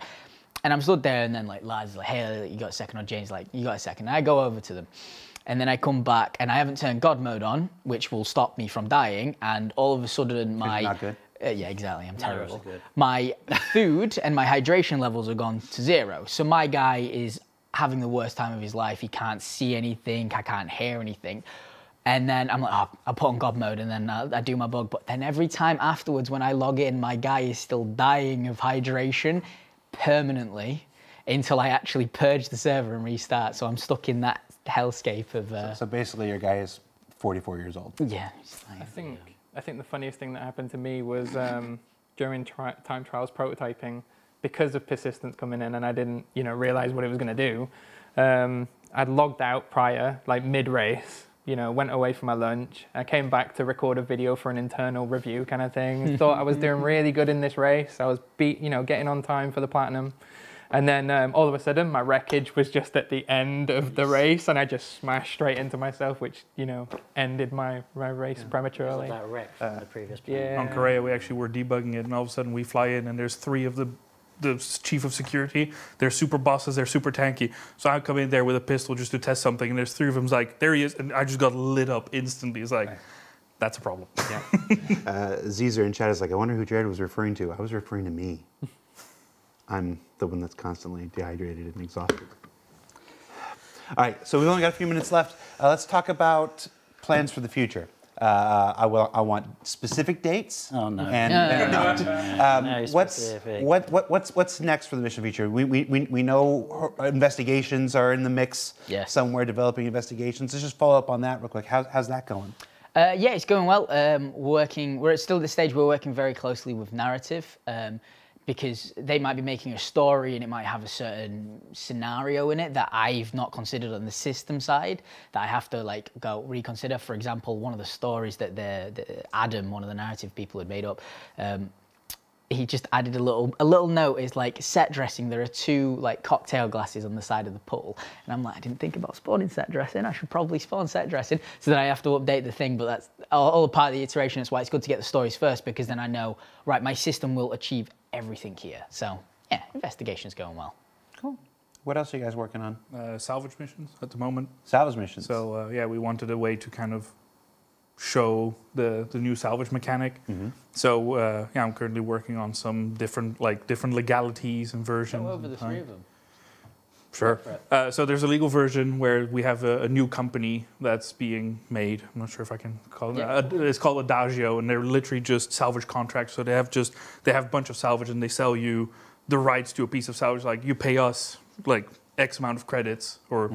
and I'm stood there, and then like lads like, hey, you got a second? Or James like, you got a second? And I go over to them, and then I come back, and I haven't turned God mode on, which will stop me from dying, and all of a sudden my. Uh, yeah, exactly. I'm terrible. good. My food and my hydration levels are gone to zero. So my guy is having the worst time of his life. He can't see anything. I can't hear anything. And then I'm like, oh, I put on God mode and then I, I do my bug. But then every time afterwards, when I log in, my guy is still dying of hydration permanently until I actually purge the server and restart. So I'm stuck in that hellscape of, uh, So basically, your guy is 44 years old. yeah. like- I think I think the funniest thing that happened to me was um, during tri- time trials prototyping, because of persistence coming in, and I didn't you know realize what it was going to do. Um, I'd logged out prior, like mid race. You know, went away for my lunch. I came back to record a video for an internal review kind of thing. Thought I was doing really good in this race. I was beat, you know, getting on time for the platinum. And then um, all of a sudden, my wreckage was just at the end of the race, and I just smashed straight into myself, which you know ended my, my race prematurely. That wreck from the previous plane. yeah. On Kareah, we actually were debugging it, and all of a sudden we fly in, and there's three of the the chief of security. They're super bosses. They're super tanky. So I come in there with a pistol just to test something, and there's three of them. Like there he is, and I just got lit up instantly. It's like that's a problem. Uh, Zezer in chat is like, I wonder who Jared was referring to. I was referring to me. I'm the one that's constantly dehydrated and exhausted. All right, so we've only got a few minutes left. Uh, let's talk about plans for the future. Uh, I, will, I want specific dates. Oh, no. And, No, and- No um, what's, specific. what, what, what's, what's next for the mission feature? We, we, we, we know her- investigations are in the mix Yes. somewhere, developing investigations. Let's just follow up on that real quick. How, how's that going? Uh, yeah, it's going well. Um, working, we're still at the stage we're working very closely with narrative um, because they might be making a story and it might have a certain scenario in it that I've not considered on the system side that I have to like go reconsider. For example, one of the stories that the, the Adam, one of the narrative people, had made up. Um, he just added a little a little note is like set dressing there are two like cocktail glasses on the side of the pool and i'm like i didn't think about spawning set dressing i should probably spawn set dressing so then i have to update the thing but that's all, all a part of the iteration that's why it's good to get the stories first because then i know right my system will achieve everything here so yeah investigation's going well Cool. What else are you guys working on? Uh, salvage missions at the moment. Salvage missions. So uh, yeah, we wanted a way to kind of show the the new salvage mechanic. So uh, yeah, I'm currently working on some different like different legalities and versions. and of time. them Sure. for it. Uh, so there's a legal version where we have a, a new company that's being made. I'm not sure if I can call it. Yeah. Uh, it's called Adagio, and they're literally just salvage contracts. So they have just they have a bunch of salvage, and they sell you the rights to a piece of salvage. Like you pay us like X amount of credits or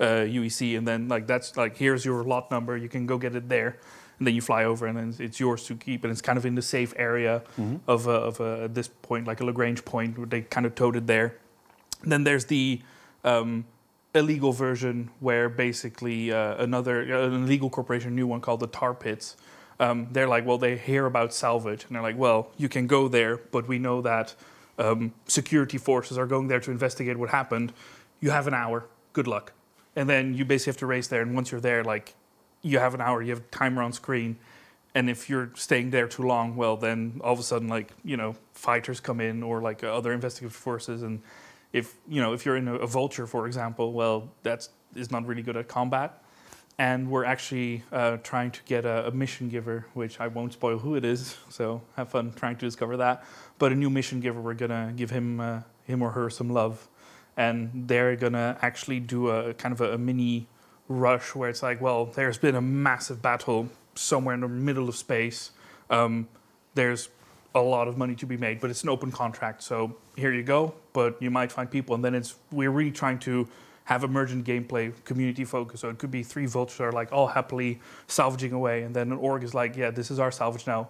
uh, UEC, and then like that's like here's your lot number. You can go get it there. And then you fly over, and then it's yours to keep. And it's kind of in the safe area of, uh, of uh, at this point, like a Lagrange point, where they kind of towed it there. Then there's the um, illegal version where basically uh, another an illegal corporation, a new one called the Tar Pits. Um, they're like, well, they hear about salvage, and they're like, well, you can go there, but we know that um, security forces are going there to investigate what happened. You have an hour. Good luck. And then you basically have to race there, and once you're there, like, you have an hour. You have timer on screen. And if you're staying there too long, well, then all of a sudden, like you know, fighters come in or like other investigative forces, and if you know if you're in a, a vulture, for example, well, that's is not really good at combat. And we're actually uh, trying to get a, a mission giver, which I won't spoil who it is. So have fun trying to discover that. But a new mission giver, we're gonna give him uh, him or her some love, and they're gonna actually do a kind of a, a mini rush where it's like, well, there's been a massive battle somewhere in the middle of space. Um, there's a lot of money to be made, but it's an open contract. So here you go, but you might find people. And then it's we're really trying to have emergent gameplay, community focus. So it could be three vultures are like all happily salvaging away, and then an org is like, yeah, this is our salvage now.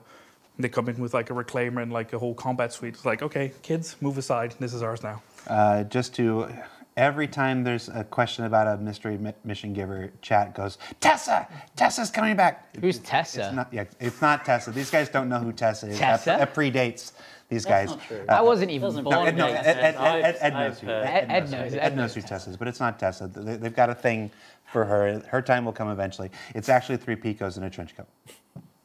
And they come in with like a reclaimer and like a whole combat suite. It's like, okay, kids, move aside. This is ours now. Uh, just to every time there's a question about a mystery mi- mission giver, chat goes Tessa. Tessa's coming back. Who's It's Tessa? not. Yeah, it's not Tessa. These guys don't know who Tessa is. That- Tessa? That, predates these guys. not true. I wasn't even Doesn't born. No, Ed, no, Ed, Ed, Ed. Ed, Ed, knows who. I've Ed knows, who- Ed Ed knows knows who Tessa. Tessa is, but it's not Tessa. They, they've got a thing for her. Her time will come eventually. It's actually three picos in a trench coat.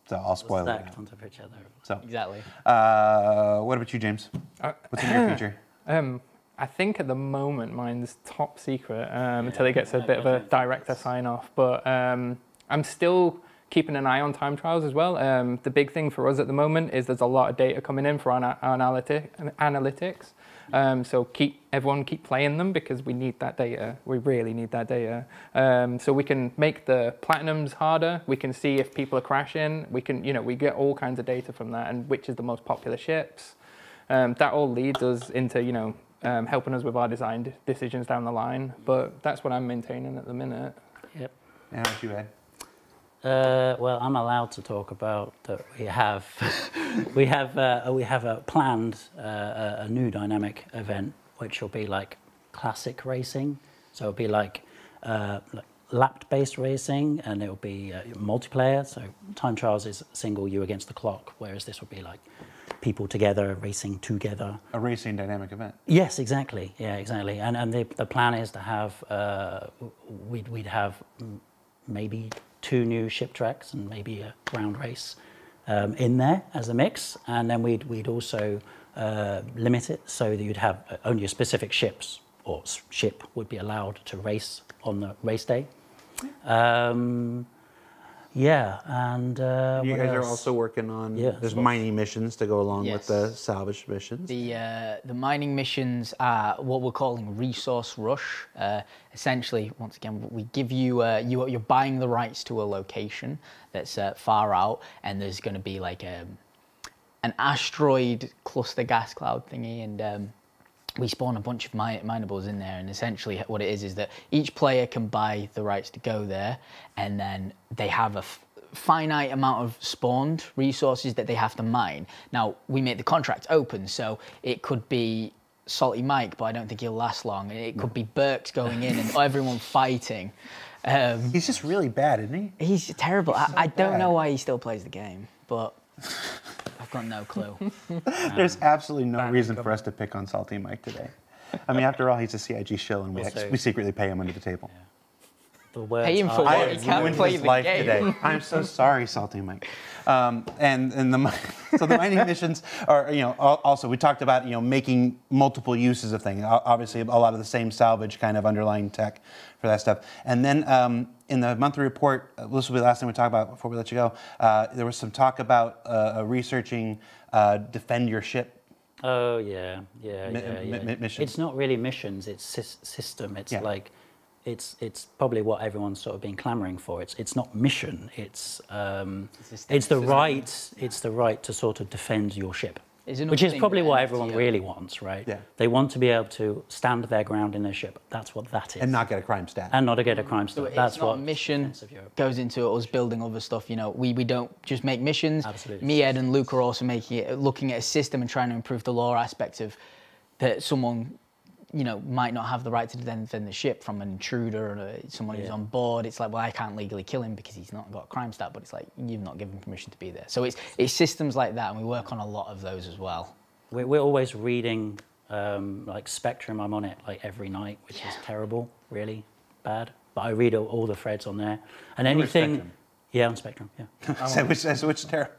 So I'll spoil it. Stacked on top of each other. So, Exactly. uh, what about you, James? Uh, What's in your future? Um, I think at the moment mine's top secret um, until it gets a bit of a director sign off. But um, I'm still keeping an eye on time trials as well. Um, the big thing for us at the moment is there's a lot of data coming in for ana- analytic, analytics. Um, so keep everyone keep playing them because we need that data. We really need that data. Um, so we can make the platinums harder. We can see if people are crashing. We can, you know, we get all kinds of data from that and which is the most popular ships. Um, that all leads us into, you know, um, helping us with our design decisions down the line. But that's what I'm maintaining at the minute. Yep. Yeah, what you Ed? Uh, well, I'm allowed to talk about that. We have, we have, uh, we have a planned uh, a, a new dynamic event, which will be like classic racing. So it'll be like, uh, like lap-based racing, and it'll be uh, multiplayer. So time trials is single you against the clock, whereas this will be like people together, racing together. A racing dynamic event. Yes, exactly. Yeah, exactly. And and the, the plan is to have uh, we'd we'd have maybe two new ship tracks and maybe a ground race um, in there as a mix, and then we'd we'd also uh, limit it so that you'd have only a specific ships or ship would be allowed to race on the race day. Um, yeah, and uh, You what guys are also working on. Yeah. There's mining missions to go along with the salvage missions. The uh, the mining missions are what we're calling resource rush. Uh, essentially, once again, we give you uh, you you're buying the rights to a location that's uh, far out, and there's going to be like a an asteroid cluster gas cloud thingy, and um, we spawn a bunch of mi- minables in there. And essentially, what it is is that each player can buy the rights to go there, and then they have a f- finite amount of spawned resources that they have to mine. Now, we make the contract open, so it could be Salty Mike, but I don't think he'll last long. It could be Burks going in and everyone fighting. Um, He's just really bad, isn't he? He's terrible. I, I don't know why he still plays the game, but I've got no clue. Um, There's absolutely no reason for us to pick on Salty Mike today. I mean, after all, he's a CIG shill, and we, Also- we secretly pay him under the table. the words Pay him for what? I he can't play the life game. today. I'm so sorry, Salty Mike. Um, and and the so the mining missions are you know also we talked about you know making multiple uses of things. Obviously, a lot of the same salvage kind of underlying tech for that stuff. And then um, in the monthly report, uh, this will be the last thing we talk about before we let you go. Uh, there was some talk about uh, researching uh, defend your ship Oh yeah, yeah, yeah, yeah. It's not really missions; it's sys- system. It's Yeah. like, it's it's probably what everyone's sort of been clamoring for. It's it's not mission. It's um, system. it's the right. It's the right to sort of defend your ship, It's which is probably what everyone really wants, right? Yeah. They want to be able to stand their ground in their ship. That's what that is. and not get a crime stat. and not to get a crime So That's not what a mission Defense of Europe. goes into us building other stuff. You know, we, we don't just make missions. Absolutely. Me, Ed, and Luke are also making it, looking at a system and trying to improve the law aspect of that someone, you know, might not have the right to defend, defend the ship from an intruder or uh, someone who's on board. It's like, well, I can't legally kill him because he's not got a crime stat, but it's like you've not given permission to be there. So it's it's systems like that, and we work on a lot of those as well. We're, we're always reading um, like Spectrum. I'm on it like every night, which is terrible, really bad. But I read all, all the threads on there, and You're anything. Yeah, on Spectrum. Yeah, so which, so which terror?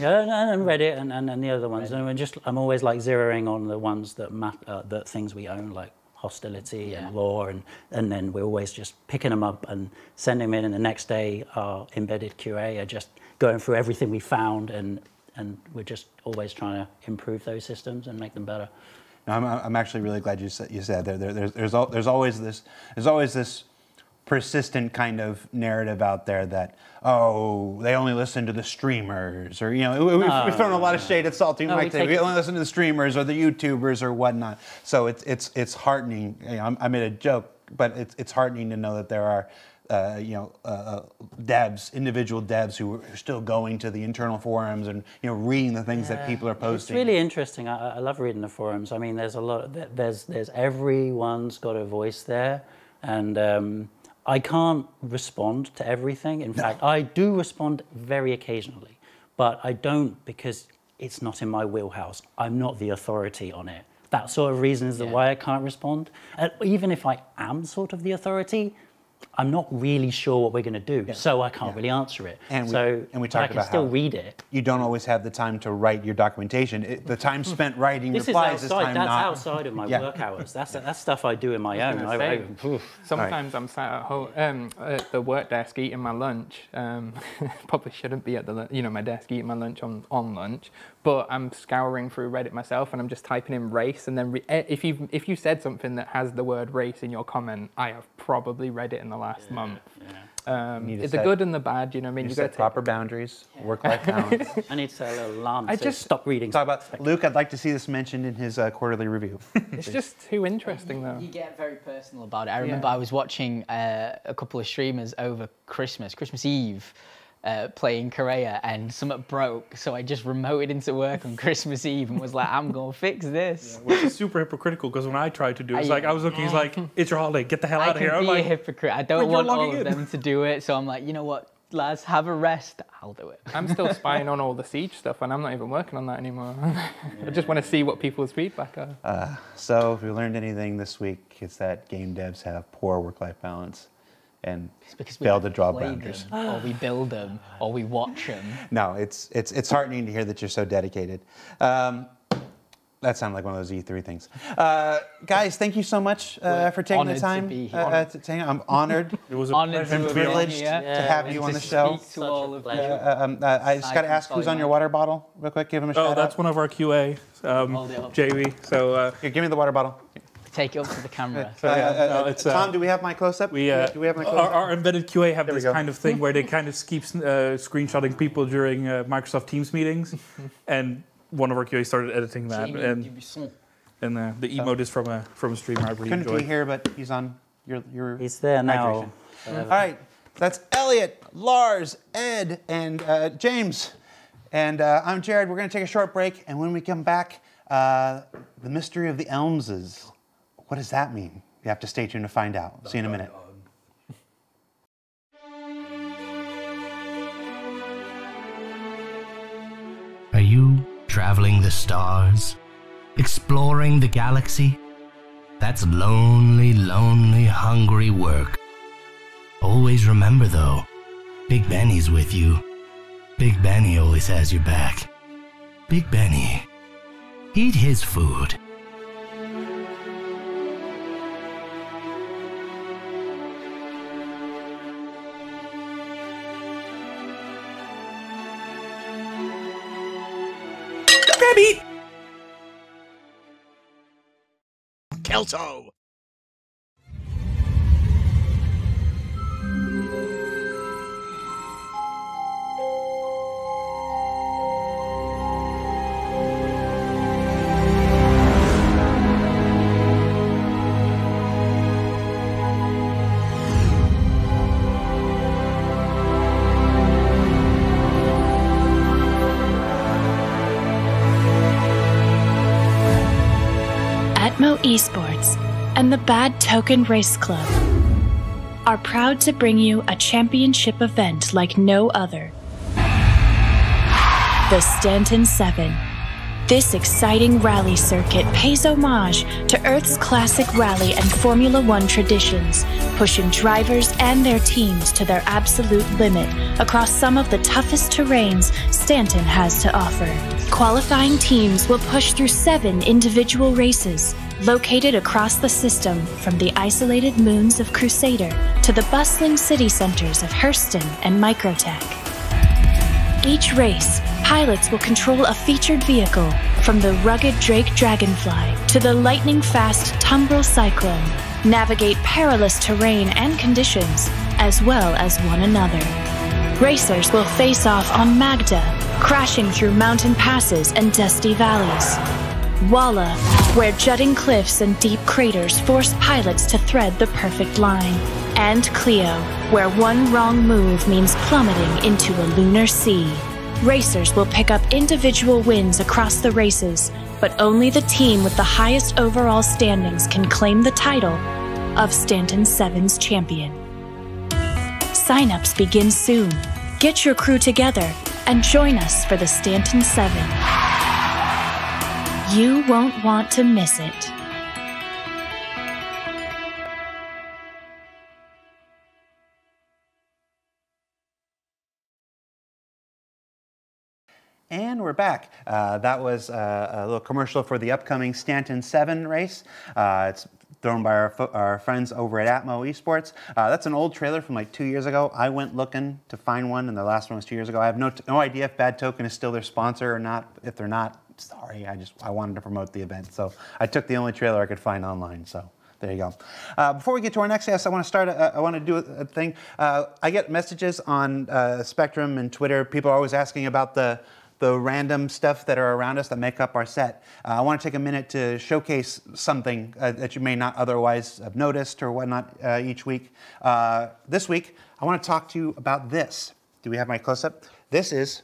Yeah, and, and Reddit and, and, and the other ones. And we're just I'm always like zeroing on the ones that map uh, that things we own, like hostility Yeah. and law, and and then we're always just picking them up and sending them in. And the next day, our embedded QA are just going through everything we found and. And we're just always trying to improve those systems and make them better. No, I'm, I'm actually really glad you said, you said there, there, there's, there's, al- there's always this, there's always this persistent kind of narrative out there that, oh, they only listen to the streamers, or, you know, we, we've, we've thrown a lot of shade at Salty No, we. We only listen to the streamers or the YouTubers or whatnot. So it's, it's, it's heartening. You know, I made a joke, but it's, it's heartening to know that there are, uh, you know, uh, uh, devs, individual devs who are still going to the internal forums and, you know, reading the things that people are posting. It's really interesting. I, I love reading the forums. I mean, there's a lot. There's there's everyone's got a voice there, and um, I can't respond to everything. In fact, I do respond very occasionally, but I don't because it's not in my wheelhouse. I'm not the authority on it. That sort of reason is the Yeah. why I can't respond. And even if I am sort of the authority. I'm not really sure what we're going to do, so I can't Yeah. really answer it. And we- so and we but talked I can about still how- read it. you don't always have the time to write your documentation. It, the time spent writing This is replies outside. time That's not. outside of my Yeah. work hours. That's that's stuff I do in my own. gonna I, say. I, oof. Sometimes I'm sat at home um, at the work desk eating my lunch. Um, probably shouldn't be at the you know my desk eating my lunch on, on lunch, but I'm scouring through Reddit myself and I'm just typing in race and then re- eh, if you if you said something that has the word race in your comment, I have probably read it in the last month. Um, need to it's the set- good and the bad, you know. what I mean, You you set got to proper boundaries, work-life balance. I need to set a little alarm. I to just- stop reading. Talk about Luke. I'd like to see this mentioned in his uh, quarterly review. It's just too interesting though. You get very personal about it. I remember I was watching uh, a couple of streamers over Christmas, Christmas Eve, uh, playing Kareah, and something broke. So I just remoted into work on Christmas Eve and was like, I'm going to fix this. Which is super hypocritical because when I tried to do it, it's I- like I was looking, he's like, it's your holiday, get the hell I out of here. I'm be a hypocrite. I don't want all of in." them to do it. So I'm like, you know what? lads, have a rest. I'll do it. I'm still spying on all the siege stuff, and I'm not even working on that anymore. I just want to see what people's feedback are. So if we learned anything this week, it's that game devs have poor work-life balance and It's because we fail to draw play boundaries. them, or we build them, or we watch them. No, it's it's it's heartening to hear that you're so dedicated. Um, that sounded like one of those E3 things. Uh, guys, thank you so much uh, for taking the honoured to time. be uh, here. uh, to. I'm honored It was a Honored pleasure to to be be privileged here to have and you on the show. to all of pleasure. Uh, um, uh, I just I got to ask tell who's you on your water bottle, real quick. Give him a Oh, shout that's one of our QA, um, Hold. JV. So uh, Here, give me the water bottle. Take it up to the camera. So, yeah, Uh, uh, no, it's, uh, Tom, do we have my close-up? we uh, do we have my close-up? our embedded QA have There this kind of thing where they kind of keep uh, screenshotting people during uh, Microsoft Teams meetings, and one of our QA started editing that, Jamie and Dubuisson. and uh, the emote is from a from a streamer I really Couldn't enjoy. be here, but he's on your your. He's there now. Hydration. All right, that's Elliot, Lars, Ed, and uh, James. And uh, I'm Jared. We're going to take a short break, and when we come back, uh, the mystery of the Elmses. What does that mean? You have to stay tuned to find out. See you in a minute. Are you traveling the stars? Exploring the galaxy? That's lonely, lonely, hungry work. Always remember though, Big Benny's with you. Big Benny always has your back. Big Benny. Eat his food. Atmo Esports Bad Token Race Club are proud to bring you a championship event like no other. The Stanton 7. This exciting rally circuit pays homage to Earth's classic rally and Formula One traditions, pushing drivers and their teams to their absolute limit across some of the toughest terrains Stanton has to offer. Qualifying teams will push through seven individual races located across the system from the isolated moons of Crusader to the bustling city centers of Hurston and Microtech. Each race, pilots will control a featured vehicle from the rugged Drake Dragonfly to the lightning fast Tumbril Cyclone, navigate perilous terrain and conditions, as well as one another. Racers will face off on Magda, crashing through mountain passes and dusty valleys. Wala, where jutting cliffs and deep craters force pilots to thread the perfect line. And Clio, where one wrong move means plummeting into a lunar sea. Racers will pick up individual wins across the races, but only the team with the highest overall standings can claim the title of Stanton 7's champion. Sign-ups begin soon. Get your crew together and join us for the Stanton 7. You won't want to miss it. And we're back. Uh, that was uh, a little commercial for the upcoming Stanton 7 race. Uh, it's thrown by our, our friends over at Atmo Esports. Uh, that's an old trailer from like two years ago. I went looking to find one, and the last one was two years ago. I have no, no idea if Bad Token is still their sponsor or not. If they're not, sorry, I just I wanted to promote the event. So I took the only trailer I could find online. So there you go. Uh, before we get to our next guest, I want to start. A, I want to do a, thing. Uh, I get messages on uh, Spectrum and Twitter. People are always asking about the the random stuff that are around us that make up our set. Uh, I want to take a minute to showcase something uh, that you may not otherwise have noticed or whatnot uh, each week. Uh, this week, I want to talk to you about this. Do we have my close up? This is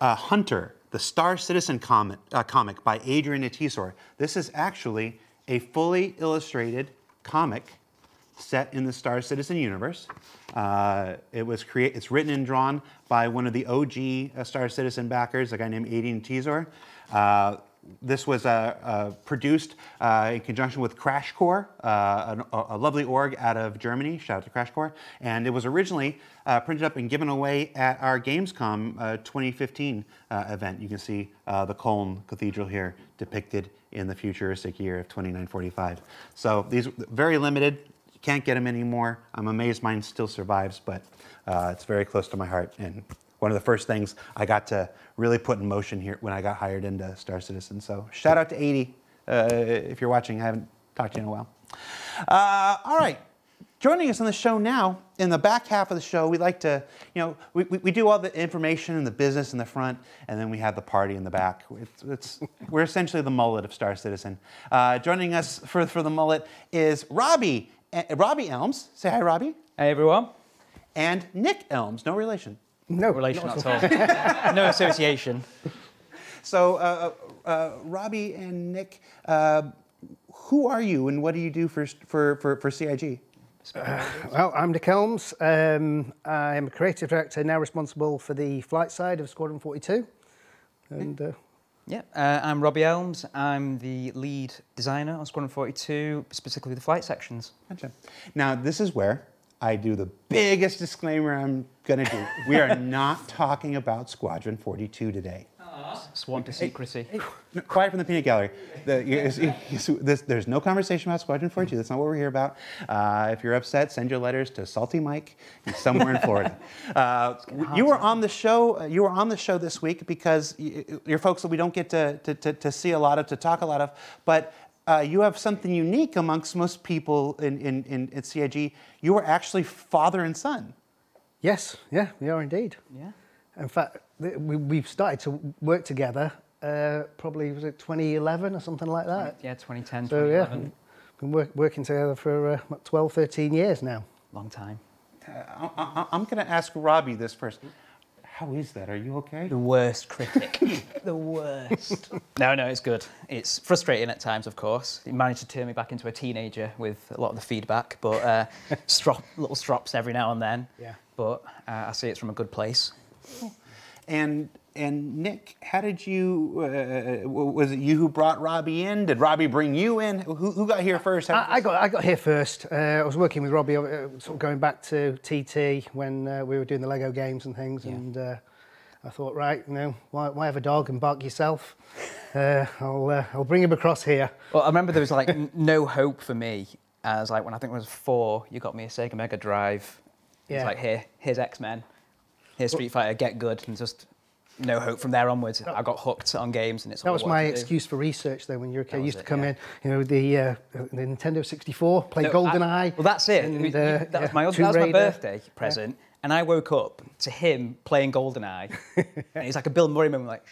uh, Hunter, the Star Citizen comic, uh, comic by Adrian Atisor. This is actually a fully illustrated comic set in the Star Citizen universe. Uh, it was create, It's written and drawn by one of the OG uh, Star Citizen backers, a guy named Adrian Tizor. Uh, this was uh, uh, produced uh, in conjunction with Crash Core, uh, a, lovely org out of Germany. Shout out to Crash Core. And it was originally uh, printed up and given away at our Gamescom uh, 2015 event. You can see the Cologne Cathedral here depicted in the futuristic year of 2945. So these very limited. Can't get them anymore. I'm amazed mine still survives, but it's very close to my heart and one of the first things I got to really put in motion here when I got hired into Star Citizen. So shout out to 80 uh, if you're watching. I haven't talked to you in a while. Uh, all right. Joining us on the show now, in the back half of the show, we like to, you know, we, we, we do all the information and the business in the front, and then we have the party in the back. It's, it's, we're essentially the mullet of Star Citizen. Uh, joining us for, for the mullet is Robbie, uh, Robbie Elms. Say hi, Robbie. Hey, everyone. And Nick Elms, no relation. No relation at all. no association. So, uh, uh, uh, Robbie and Nick, uh, who are you and what do you do for, for, for, for CIG? well, I'm Nick Elms. Um, I'm a creative director now responsible for the flight side of Squadron 42. And uh, yeah, uh, I'm Robbie Elms. I'm the lead designer on Squadron 42, specifically the flight sections. Gotcha. Now, this is where I do the biggest disclaimer I'm going to do. We are not talking about Squadron 42 today. Swan to secrecy. Hey, hey, quiet from the peanut gallery. The, you, you, this, there's no conversation about Squadron 42. That's not what we're here about. Uh, if you're upset, send your letters to Salty Mike. He's somewhere in Florida. Uh, you were on the show. Uh, you were on the show this week because you're folks that we don't get to, to, to, to see a lot of, to talk a lot of. But uh, you have something unique amongst most people in, in, in, at CIG. You are actually father and son. Yes, yeah, we are indeed. Yeah. In fact, we, we've started to work together uh, probably, was it 2011 or something like that? Yeah, 2010, so, 2011. Yeah, been work, working together for uh, 12, 13 years now. Long time. Uh, I, am going to ask Robbie this first. How is that? Are you okay? The worst critic. the worst. No, no, it's good. It's frustrating at times, of course. It managed to turn me back into a teenager with a lot of the feedback, but uh, strop, little strops every now and then. Yeah. But uh, I see it's from a good place. And and Nick, how did you? Uh, was it you who brought Robbie in? Did Robbie bring you in? Who, who got here first? I, I, got I got here first. Uh, I was working with Robbie, uh, sort of going back to TT when uh, we were doing the Lego games and things, yeah. and uh, I thought, right, you know, why, why have a dog and bark yourself? Uh, I'll uh, I'll bring him across here. Well, I remember there was like no hope for me as like when I think I was four, you got me a Sega Mega Drive. Yeah. It's like here, here's X Men, here's Street Fighter, get good, and just no hope from there onwards. I got hooked on games, and it's that was my excuse for research. Though when you were a kid, used to come yeah. in, you know, the uh, the Nintendo 64, play no, GoldenEye. Well, that's it. And, uh, that was my that was my birthday present, and I woke up to him playing GoldenEye, and he's like a Bill Murray moment, like.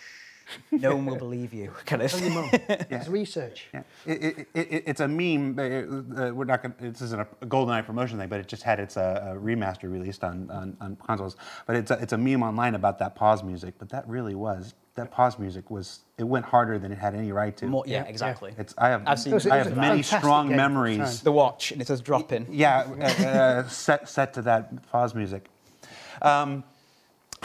No one will believe you. Kind of. Tell your mum. yeah. It's research. Yeah. It, it, it, it's a meme. Uh, we're not. Gonna, this isn't a GoldenEye promotion thing, but it just had its uh, remaster released on, on, on, consoles. But it's a, it's a meme online about that pause music. But that really was that pause music was. It went harder than it had any right to. More, yeah, exactly. It's. I have. I've seen, it was, I have many strong memories. The watch and it says drop in. Yeah, uh, uh, set set to that pause music. Um,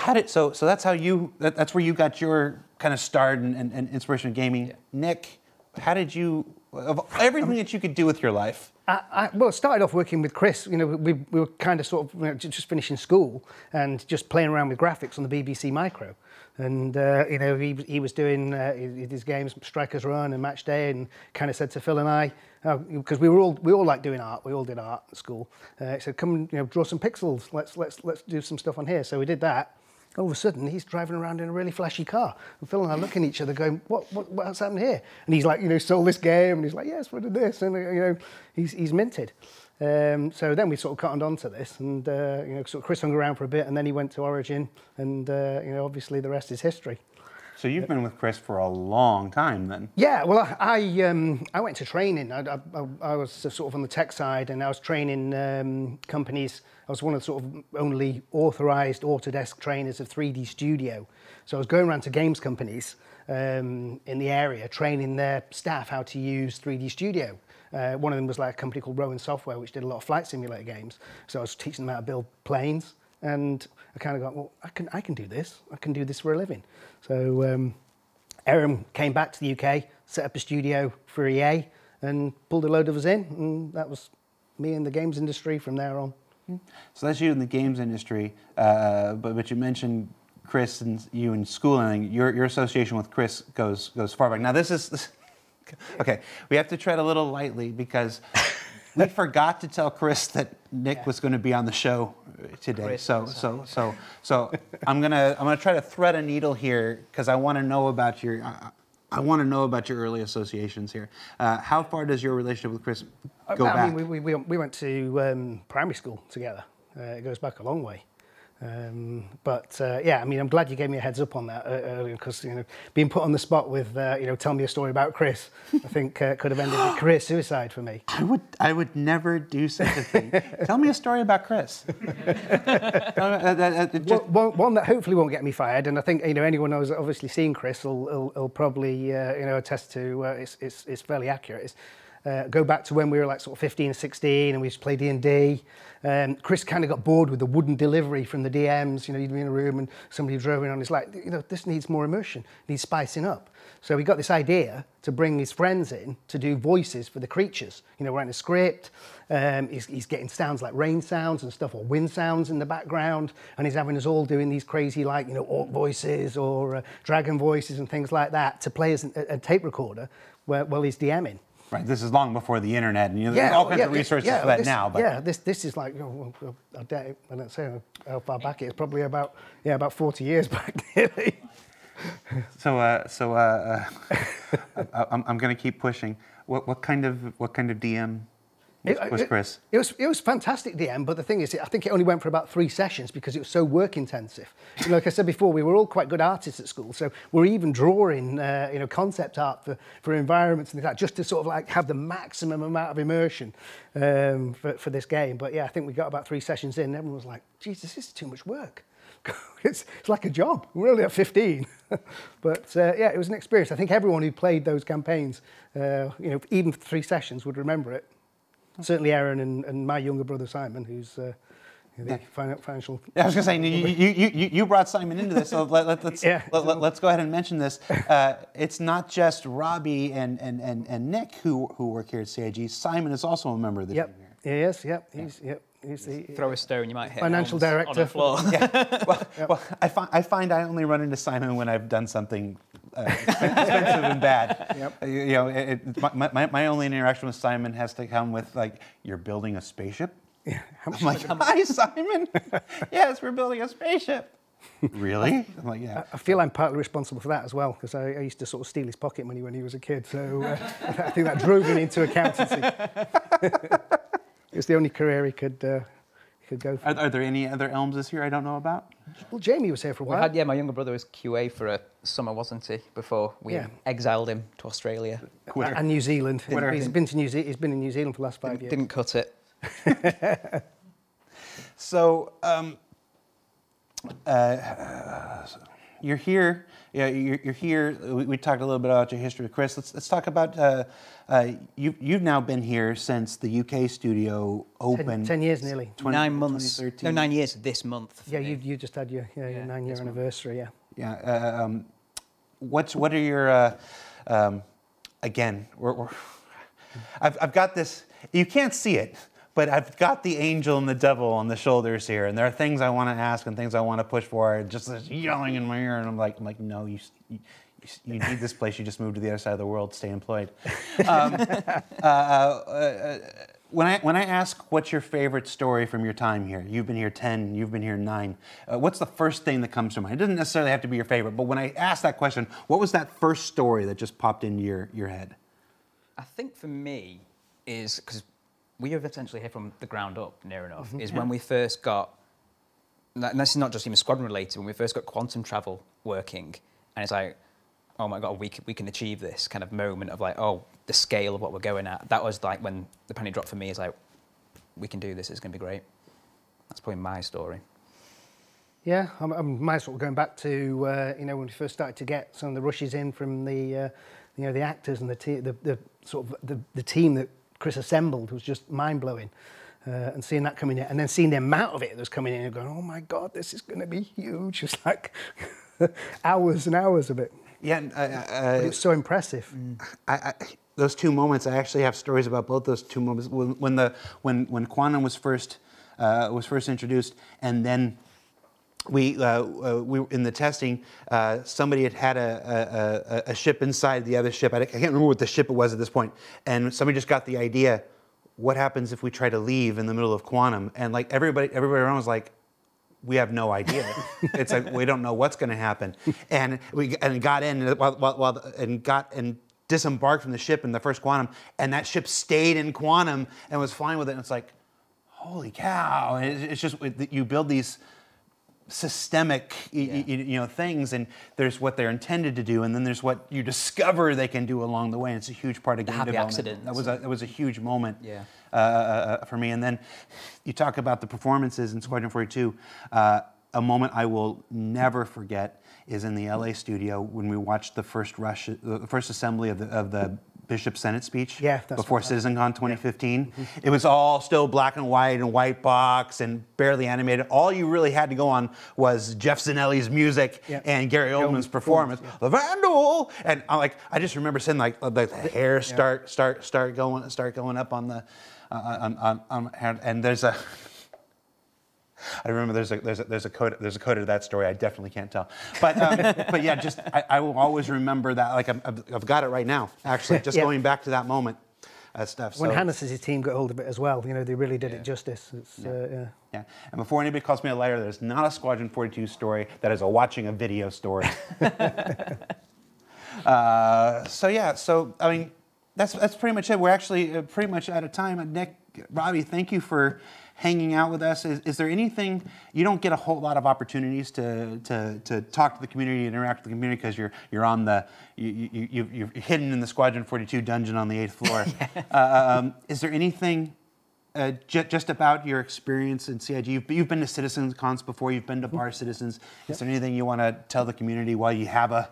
how did so? So that's how you. That, that's where you got your kind of start and, and, and inspiration of gaming. Yeah. Nick, how did you, of everything that you could do with your life? I, I, well, started off working with Chris. You know, we, we were kind of sort of you know, just finishing school and just playing around with graphics on the BBC Micro. And uh, you know, he, he was doing uh, his games, Stryker's Run and Match Day, and kind of said to Phil and I, because uh, we were all we all like doing art, we all did art at school. Uh, he said, "Come, you know, draw some pixels. Let's let's let's do some stuff on here." So we did that all of a sudden he's driving around in a really flashy car. And Phil and I looking at each other going, what, what, what's happened here? And he's like, you know, sold this game. And he's like, yes, what did this? And, you know, he's, he's minted. Um, so then we sort of cottoned on to this and, uh, you know, sort of Chris hung around for a bit and then he went to Origin and, uh, you know, obviously the rest is history. So you've been with Chris for a long time then? Yeah, well, I I, um, I went to training. I, I, I, was sort of on the tech side and I was training um, companies. I was one of the sort of only authorized Autodesk trainers of 3D Studio. So I was going around to games companies um, in the area, training their staff how to use 3D Studio. Uh, one of them was like a company called Rowan Software, which did a lot of flight simulator games. So I was teaching them how to build planes, and I kind of got, well, I can, I can do this. I can do this for a living. So um, came back to the UK, set up a studio for EA, and pulled a load of us in, and that was me in the games industry from there on. So that's you in the games industry, uh, but but you mentioned Chris and you in schooling. Your your association with Chris goes goes far back. Now this is this, okay. We have to tread a little lightly because we forgot to tell Chris that Nick was going to be on the show today. Chris so so so so I'm gonna I'm gonna try to thread a needle here because I want to know about your. I, I want to know about your early associations here. Uh, how far does your relationship with Chris go I back? mean, we, we, we went to um, primary school together. Uh, it goes back a long way. Um, but uh, yeah, I mean, I'm glad you gave me a heads up on that uh, earlier because you know, being put on the spot with uh, you know, tell me a story about Chris, I think uh, could have ended with career suicide for me. I would, I would never do such a thing. Tell me a story about Chris. Uh, uh, just- One, one, one that hopefully won't get me fired, and I think you know anyone who's obviously seen Chris will, will, will probably uh, you know attest to uh, it's, it's, it's fairly accurate. It's, uh, go back to when we were like sort of 15 or 16 and we used to play D&D. Um, Chris kind of got bored with the wooden delivery from the DMs. You know, you'd be in a room and somebody drove in on. It's like, you know, this needs more immersion, needs spicing up. So we got this idea to bring his friends in to do voices for the creatures. You know, writing a script. Um, he's, he's getting sounds like rain sounds and stuff, or wind sounds in the background, and he's having us all doing these crazy, like you know, orc voices or uh, dragon voices and things like that to play as a, a tape recorder while, while he's DMing. Right, this is long before the internet, and you know, there's all kinds of resources for that this, now. But yeah, this this is like you know, well, I, doubt, I don't say how far back it is. Probably about yeah, about 40 years back nearly. so, uh, so uh, uh, I, I'm, I'm going to keep pushing. What, what kind of, what kind of DM was, It- was it- Chris? It was it was fantastic DM, but the thing is, I think it only went for about three sessions because it was so work intensive. You know, like I said before, we were all quite good artists at school, so we're even drawing uh, you know concept art for, for environments and things like that, just to sort of like have the maximum amount of immersion um, for, for this game. But yeah, I think we got about three sessions in, and everyone was like, "Jesus, this is too much work." it's, it's like a job. We're only at 15. but uh, yeah, it was an experience. I think everyone who played those campaigns, uh, you know, even for three sessions would remember it. Certainly Aaron and, and my younger brother Simon, who's uh, the fin- financial. Yeah, I was going to say, you, you, you, you- you brought Simon into this, so let, let, let's, Yeah. let, let, us go ahead and mention this. Uh, it's not just Robbie and, and, and, and Nick who, who work here at CIG. Simon is also a member of the Yep. team here. He is. Yep. He's yep. He's the Throw a stone, you might hit Financial Helms on director. the floor. well, well I, find, I find I only run into Simon when I've done something uh, expensive and bad. Yep. Uh, You know, it, it, my, my, my only interaction with Simon has to come with like, "You're building a spaceship." how much I'm like, "Hi, Simon. yes, we're building a spaceship." really? I'm like, "Yeah." I feel I'm partly responsible for that as well because I, I used to sort of steal his pocket money when he was a kid. So uh, I think that drove him into accountancy. it was the only career he could uh, could go for. Are, are there any other Elms this year I don't know about? Well, Jamie was here for a while. had, yeah, my younger brother was QA for a summer, wasn't he? Before we Yeah. exiled him to Australia. Quitter. and New Zealand. Twitter. He's been to New Zealand. He's been in New Zealand for the last 5 Didn't, years. didn't cut it. So um, uh, you're here. Yeah, you're, you're here. We, we talked a little bit about your history with Chris. Let's let's talk about uh, uh, you. You've now been here since the UK studio opened. Ten, ten years nearly. 20 nine months. 2013. No, nine years this month. Yeah, me. you, you just had your, yeah, your nine year this month. anniversary. Yeah. Yeah. Uh, um, what's what are your uh, um, again? We're, we're, I've I've got this. You can't see it, but I've got the angel and the devil on the shoulders here, and there are things I want to ask and things I want to push for. Just this yelling in my ear, and I'm like, I'm like, no, you. you you need this place. You just moved to the other side of the world. Stay employed. Um, uh, uh, uh, when I when I ask what's your favorite story from your time here, you've been here ten, you've been here nine. Uh, what's the first thing that comes to mind? It doesn't necessarily have to be your favorite, but when I ask that question, what was that first story that just popped into your your head? I think for me is because we have essentially here from the ground up, near enough, Mm-hmm. is when we first got. And this is not just even squadron related. When we first got quantum travel working, and it's like, oh my god, we can, we can achieve this kind of moment of like, oh, the scale of what we're going at. That was like when the penny dropped for me. Is like, we can do this. It's going to be great. That's probably my story. Yeah, I'm, I'm might as well going back to uh, you know when we first started to get some of the rushes in from the uh, you know the actors and the, the the sort of the, the team that Chris assembled was just mind blowing. Uh, and seeing that coming in, and then seeing the amount of it that was coming in, and going, "Oh my God, this is going to be huge!" It's like hours and hours of it. Yeah, uh, uh, it's so impressive. I, I, those two moments, I actually have stories about both those two moments. When, when the when when Quantum was first uh, was first introduced, and then we uh, uh, we were in the testing, uh, somebody had had a, a, a, a ship inside the other ship. I, I can't remember what the ship it was at this point, and somebody just got the idea. What happens if we try to leave in the middle of Quantum? And like everybody, everybody around was like, we have no idea. it's like we don't know what's going to happen. And we and got in while, while, while the- and got and disembarked from the ship in the first quantum, and that ship stayed in quantum and was flying with it. And it's like, holy cow! And it- it's just you build these systemic y- y- y- you know things and there's what they're intended to do and then there's what you discover they can do along the way and it's a huge part of game happy development accidents. that was a, that was a huge moment Yeah. uh, uh, for me. And then you talk about the performances in Squadron 42. Uh, a moment I will never forget is in the LA studio when we watched the first rush, the first assembly of the, of the Bishop Senate speech Yeah, before. CitizenCon 2015. It was all still black and white and white box and barely animated. All you really had to go on was Geoff Zanelli's music Yeah. and Gary Oldman's performance. The Vandal, and I like I just remember seeing like the hair start start start going start going up on the uh, on, on, on and there's a. I remember there's a there's a there's a code there's a code to that story I definitely can't tell, but um, but yeah, just I, I will always remember that like I'm, I've, I've got it right now actually just Yeah. going back to that moment, uh, stuff. When so, Hannes' team got hold of it as well, you know, they really did it justice. It's, uh, yeah. Yeah, and before anybody calls me a liar, there's not a Squadron 42 story. That is a watching a video story. uh, so yeah, so I mean, that's that's pretty much it. We're actually uh, pretty much out of time. Nick, Robbie, thank you for hanging out with us. Is, is there anything you don't get a whole lot of opportunities to to, to talk to the community, interact with the community because you're you're on the you, you, you, you're hidden in the Squadron 42 dungeon on the eighth floor. uh, um, is there anything? uh, ju- just about your experience in CIG. You've, you've been to Citizens Cons before. You've been to Bar Citizens. Is there anything you want to tell the community while you have a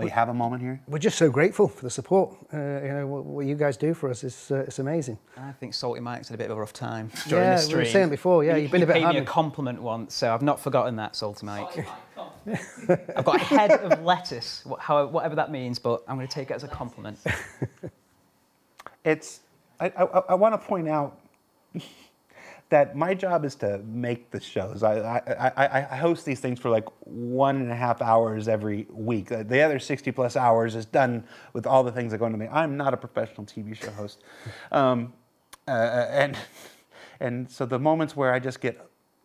while you have a moment here? We're just so grateful for the support. Uh, you know, what, what you guys do for us is uh, it's amazing. I think Salty Mike's had a bit of a rough time during Yeah, the we stream. were saying before, yeah, He- you've been he a bit paid hard me a compliment once, so I've not forgotten that, Salty Mike. I've got a head of lettuce, wha- whatever that means, but I'm going to take it as a compliment. It's I, I, I want to point out that my job is to make the shows. I, I, I, host these things for like one and a half hours every week. The other 60 plus hours is done with all the things that go into me. I'm not a professional TV show host. Um, uh, and, and so the moments where I just get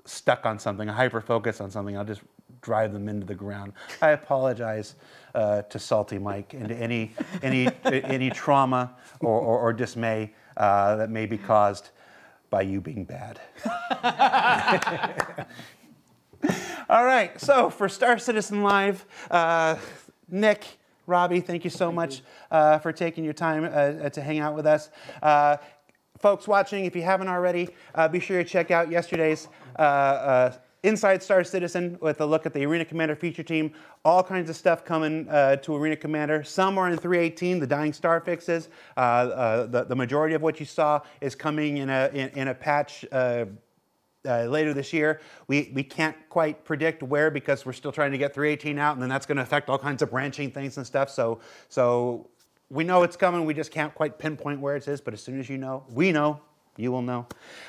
stuck on something, hyper focus on something, I'll just drive them into the ground. I apologize uh, to Salty Mike and to any, any, any trauma or, or, or dismay uh, that may be caused by you being bad. All right, so for Star Citizen Live, uh, Nick, Robbie, thank you so much uh, for taking your time uh, to hang out with us. Uh, folks watching, if you haven't already, uh, be sure to check out yesterday's uh, uh, Inside Star Citizen with a look at the Arena Commander feature team. All kinds of stuff coming uh, to Arena Commander. Some are in 318, the Dying Star fixes. Uh, uh, the, the majority of what you saw is coming in a, in, in a patch uh, uh, later this year. We, we can't quite predict where because we're still trying to get 318 out, and then that's going to affect all kinds of branching things and stuff. So, so we know it's coming. We just can't quite pinpoint where it is. But as soon as you know, we know, you will know.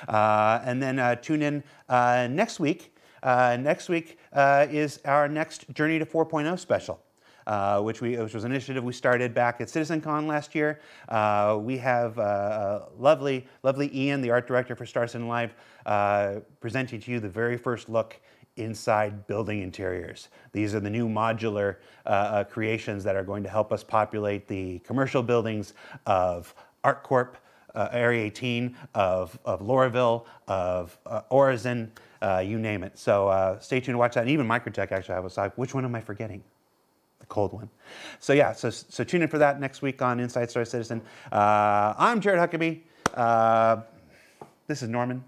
Uh, and then uh, tune in uh, next week. Uh, next week uh, is our next Journey to 4.0 special uh, which, we, which was an initiative we started back at CitizenCon last year. Uh, we have uh, lovely, lovely Ian, the art director for Star Citizen Live, uh, presenting to you the very first look inside building interiors. These are the new modular uh, uh, creations that are going to help us populate the commercial buildings of ArcCorp, Area 18, of, of Lorville, of uh, Orison, uh, you name it. So uh, stay tuned to watch that. And even Microtech actually I was like, Which one am I forgetting? the cold one. So yeah, so, so tune in for that next week on Inside Star Citizen. Uh, I'm Jared Huckabee. Uh, this is Norman.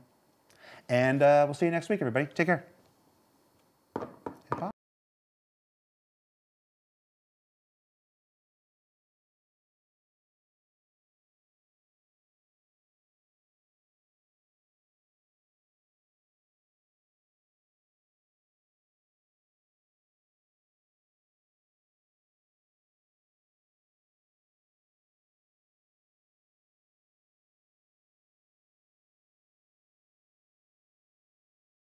And uh, we'll see you next week, everybody. Take care.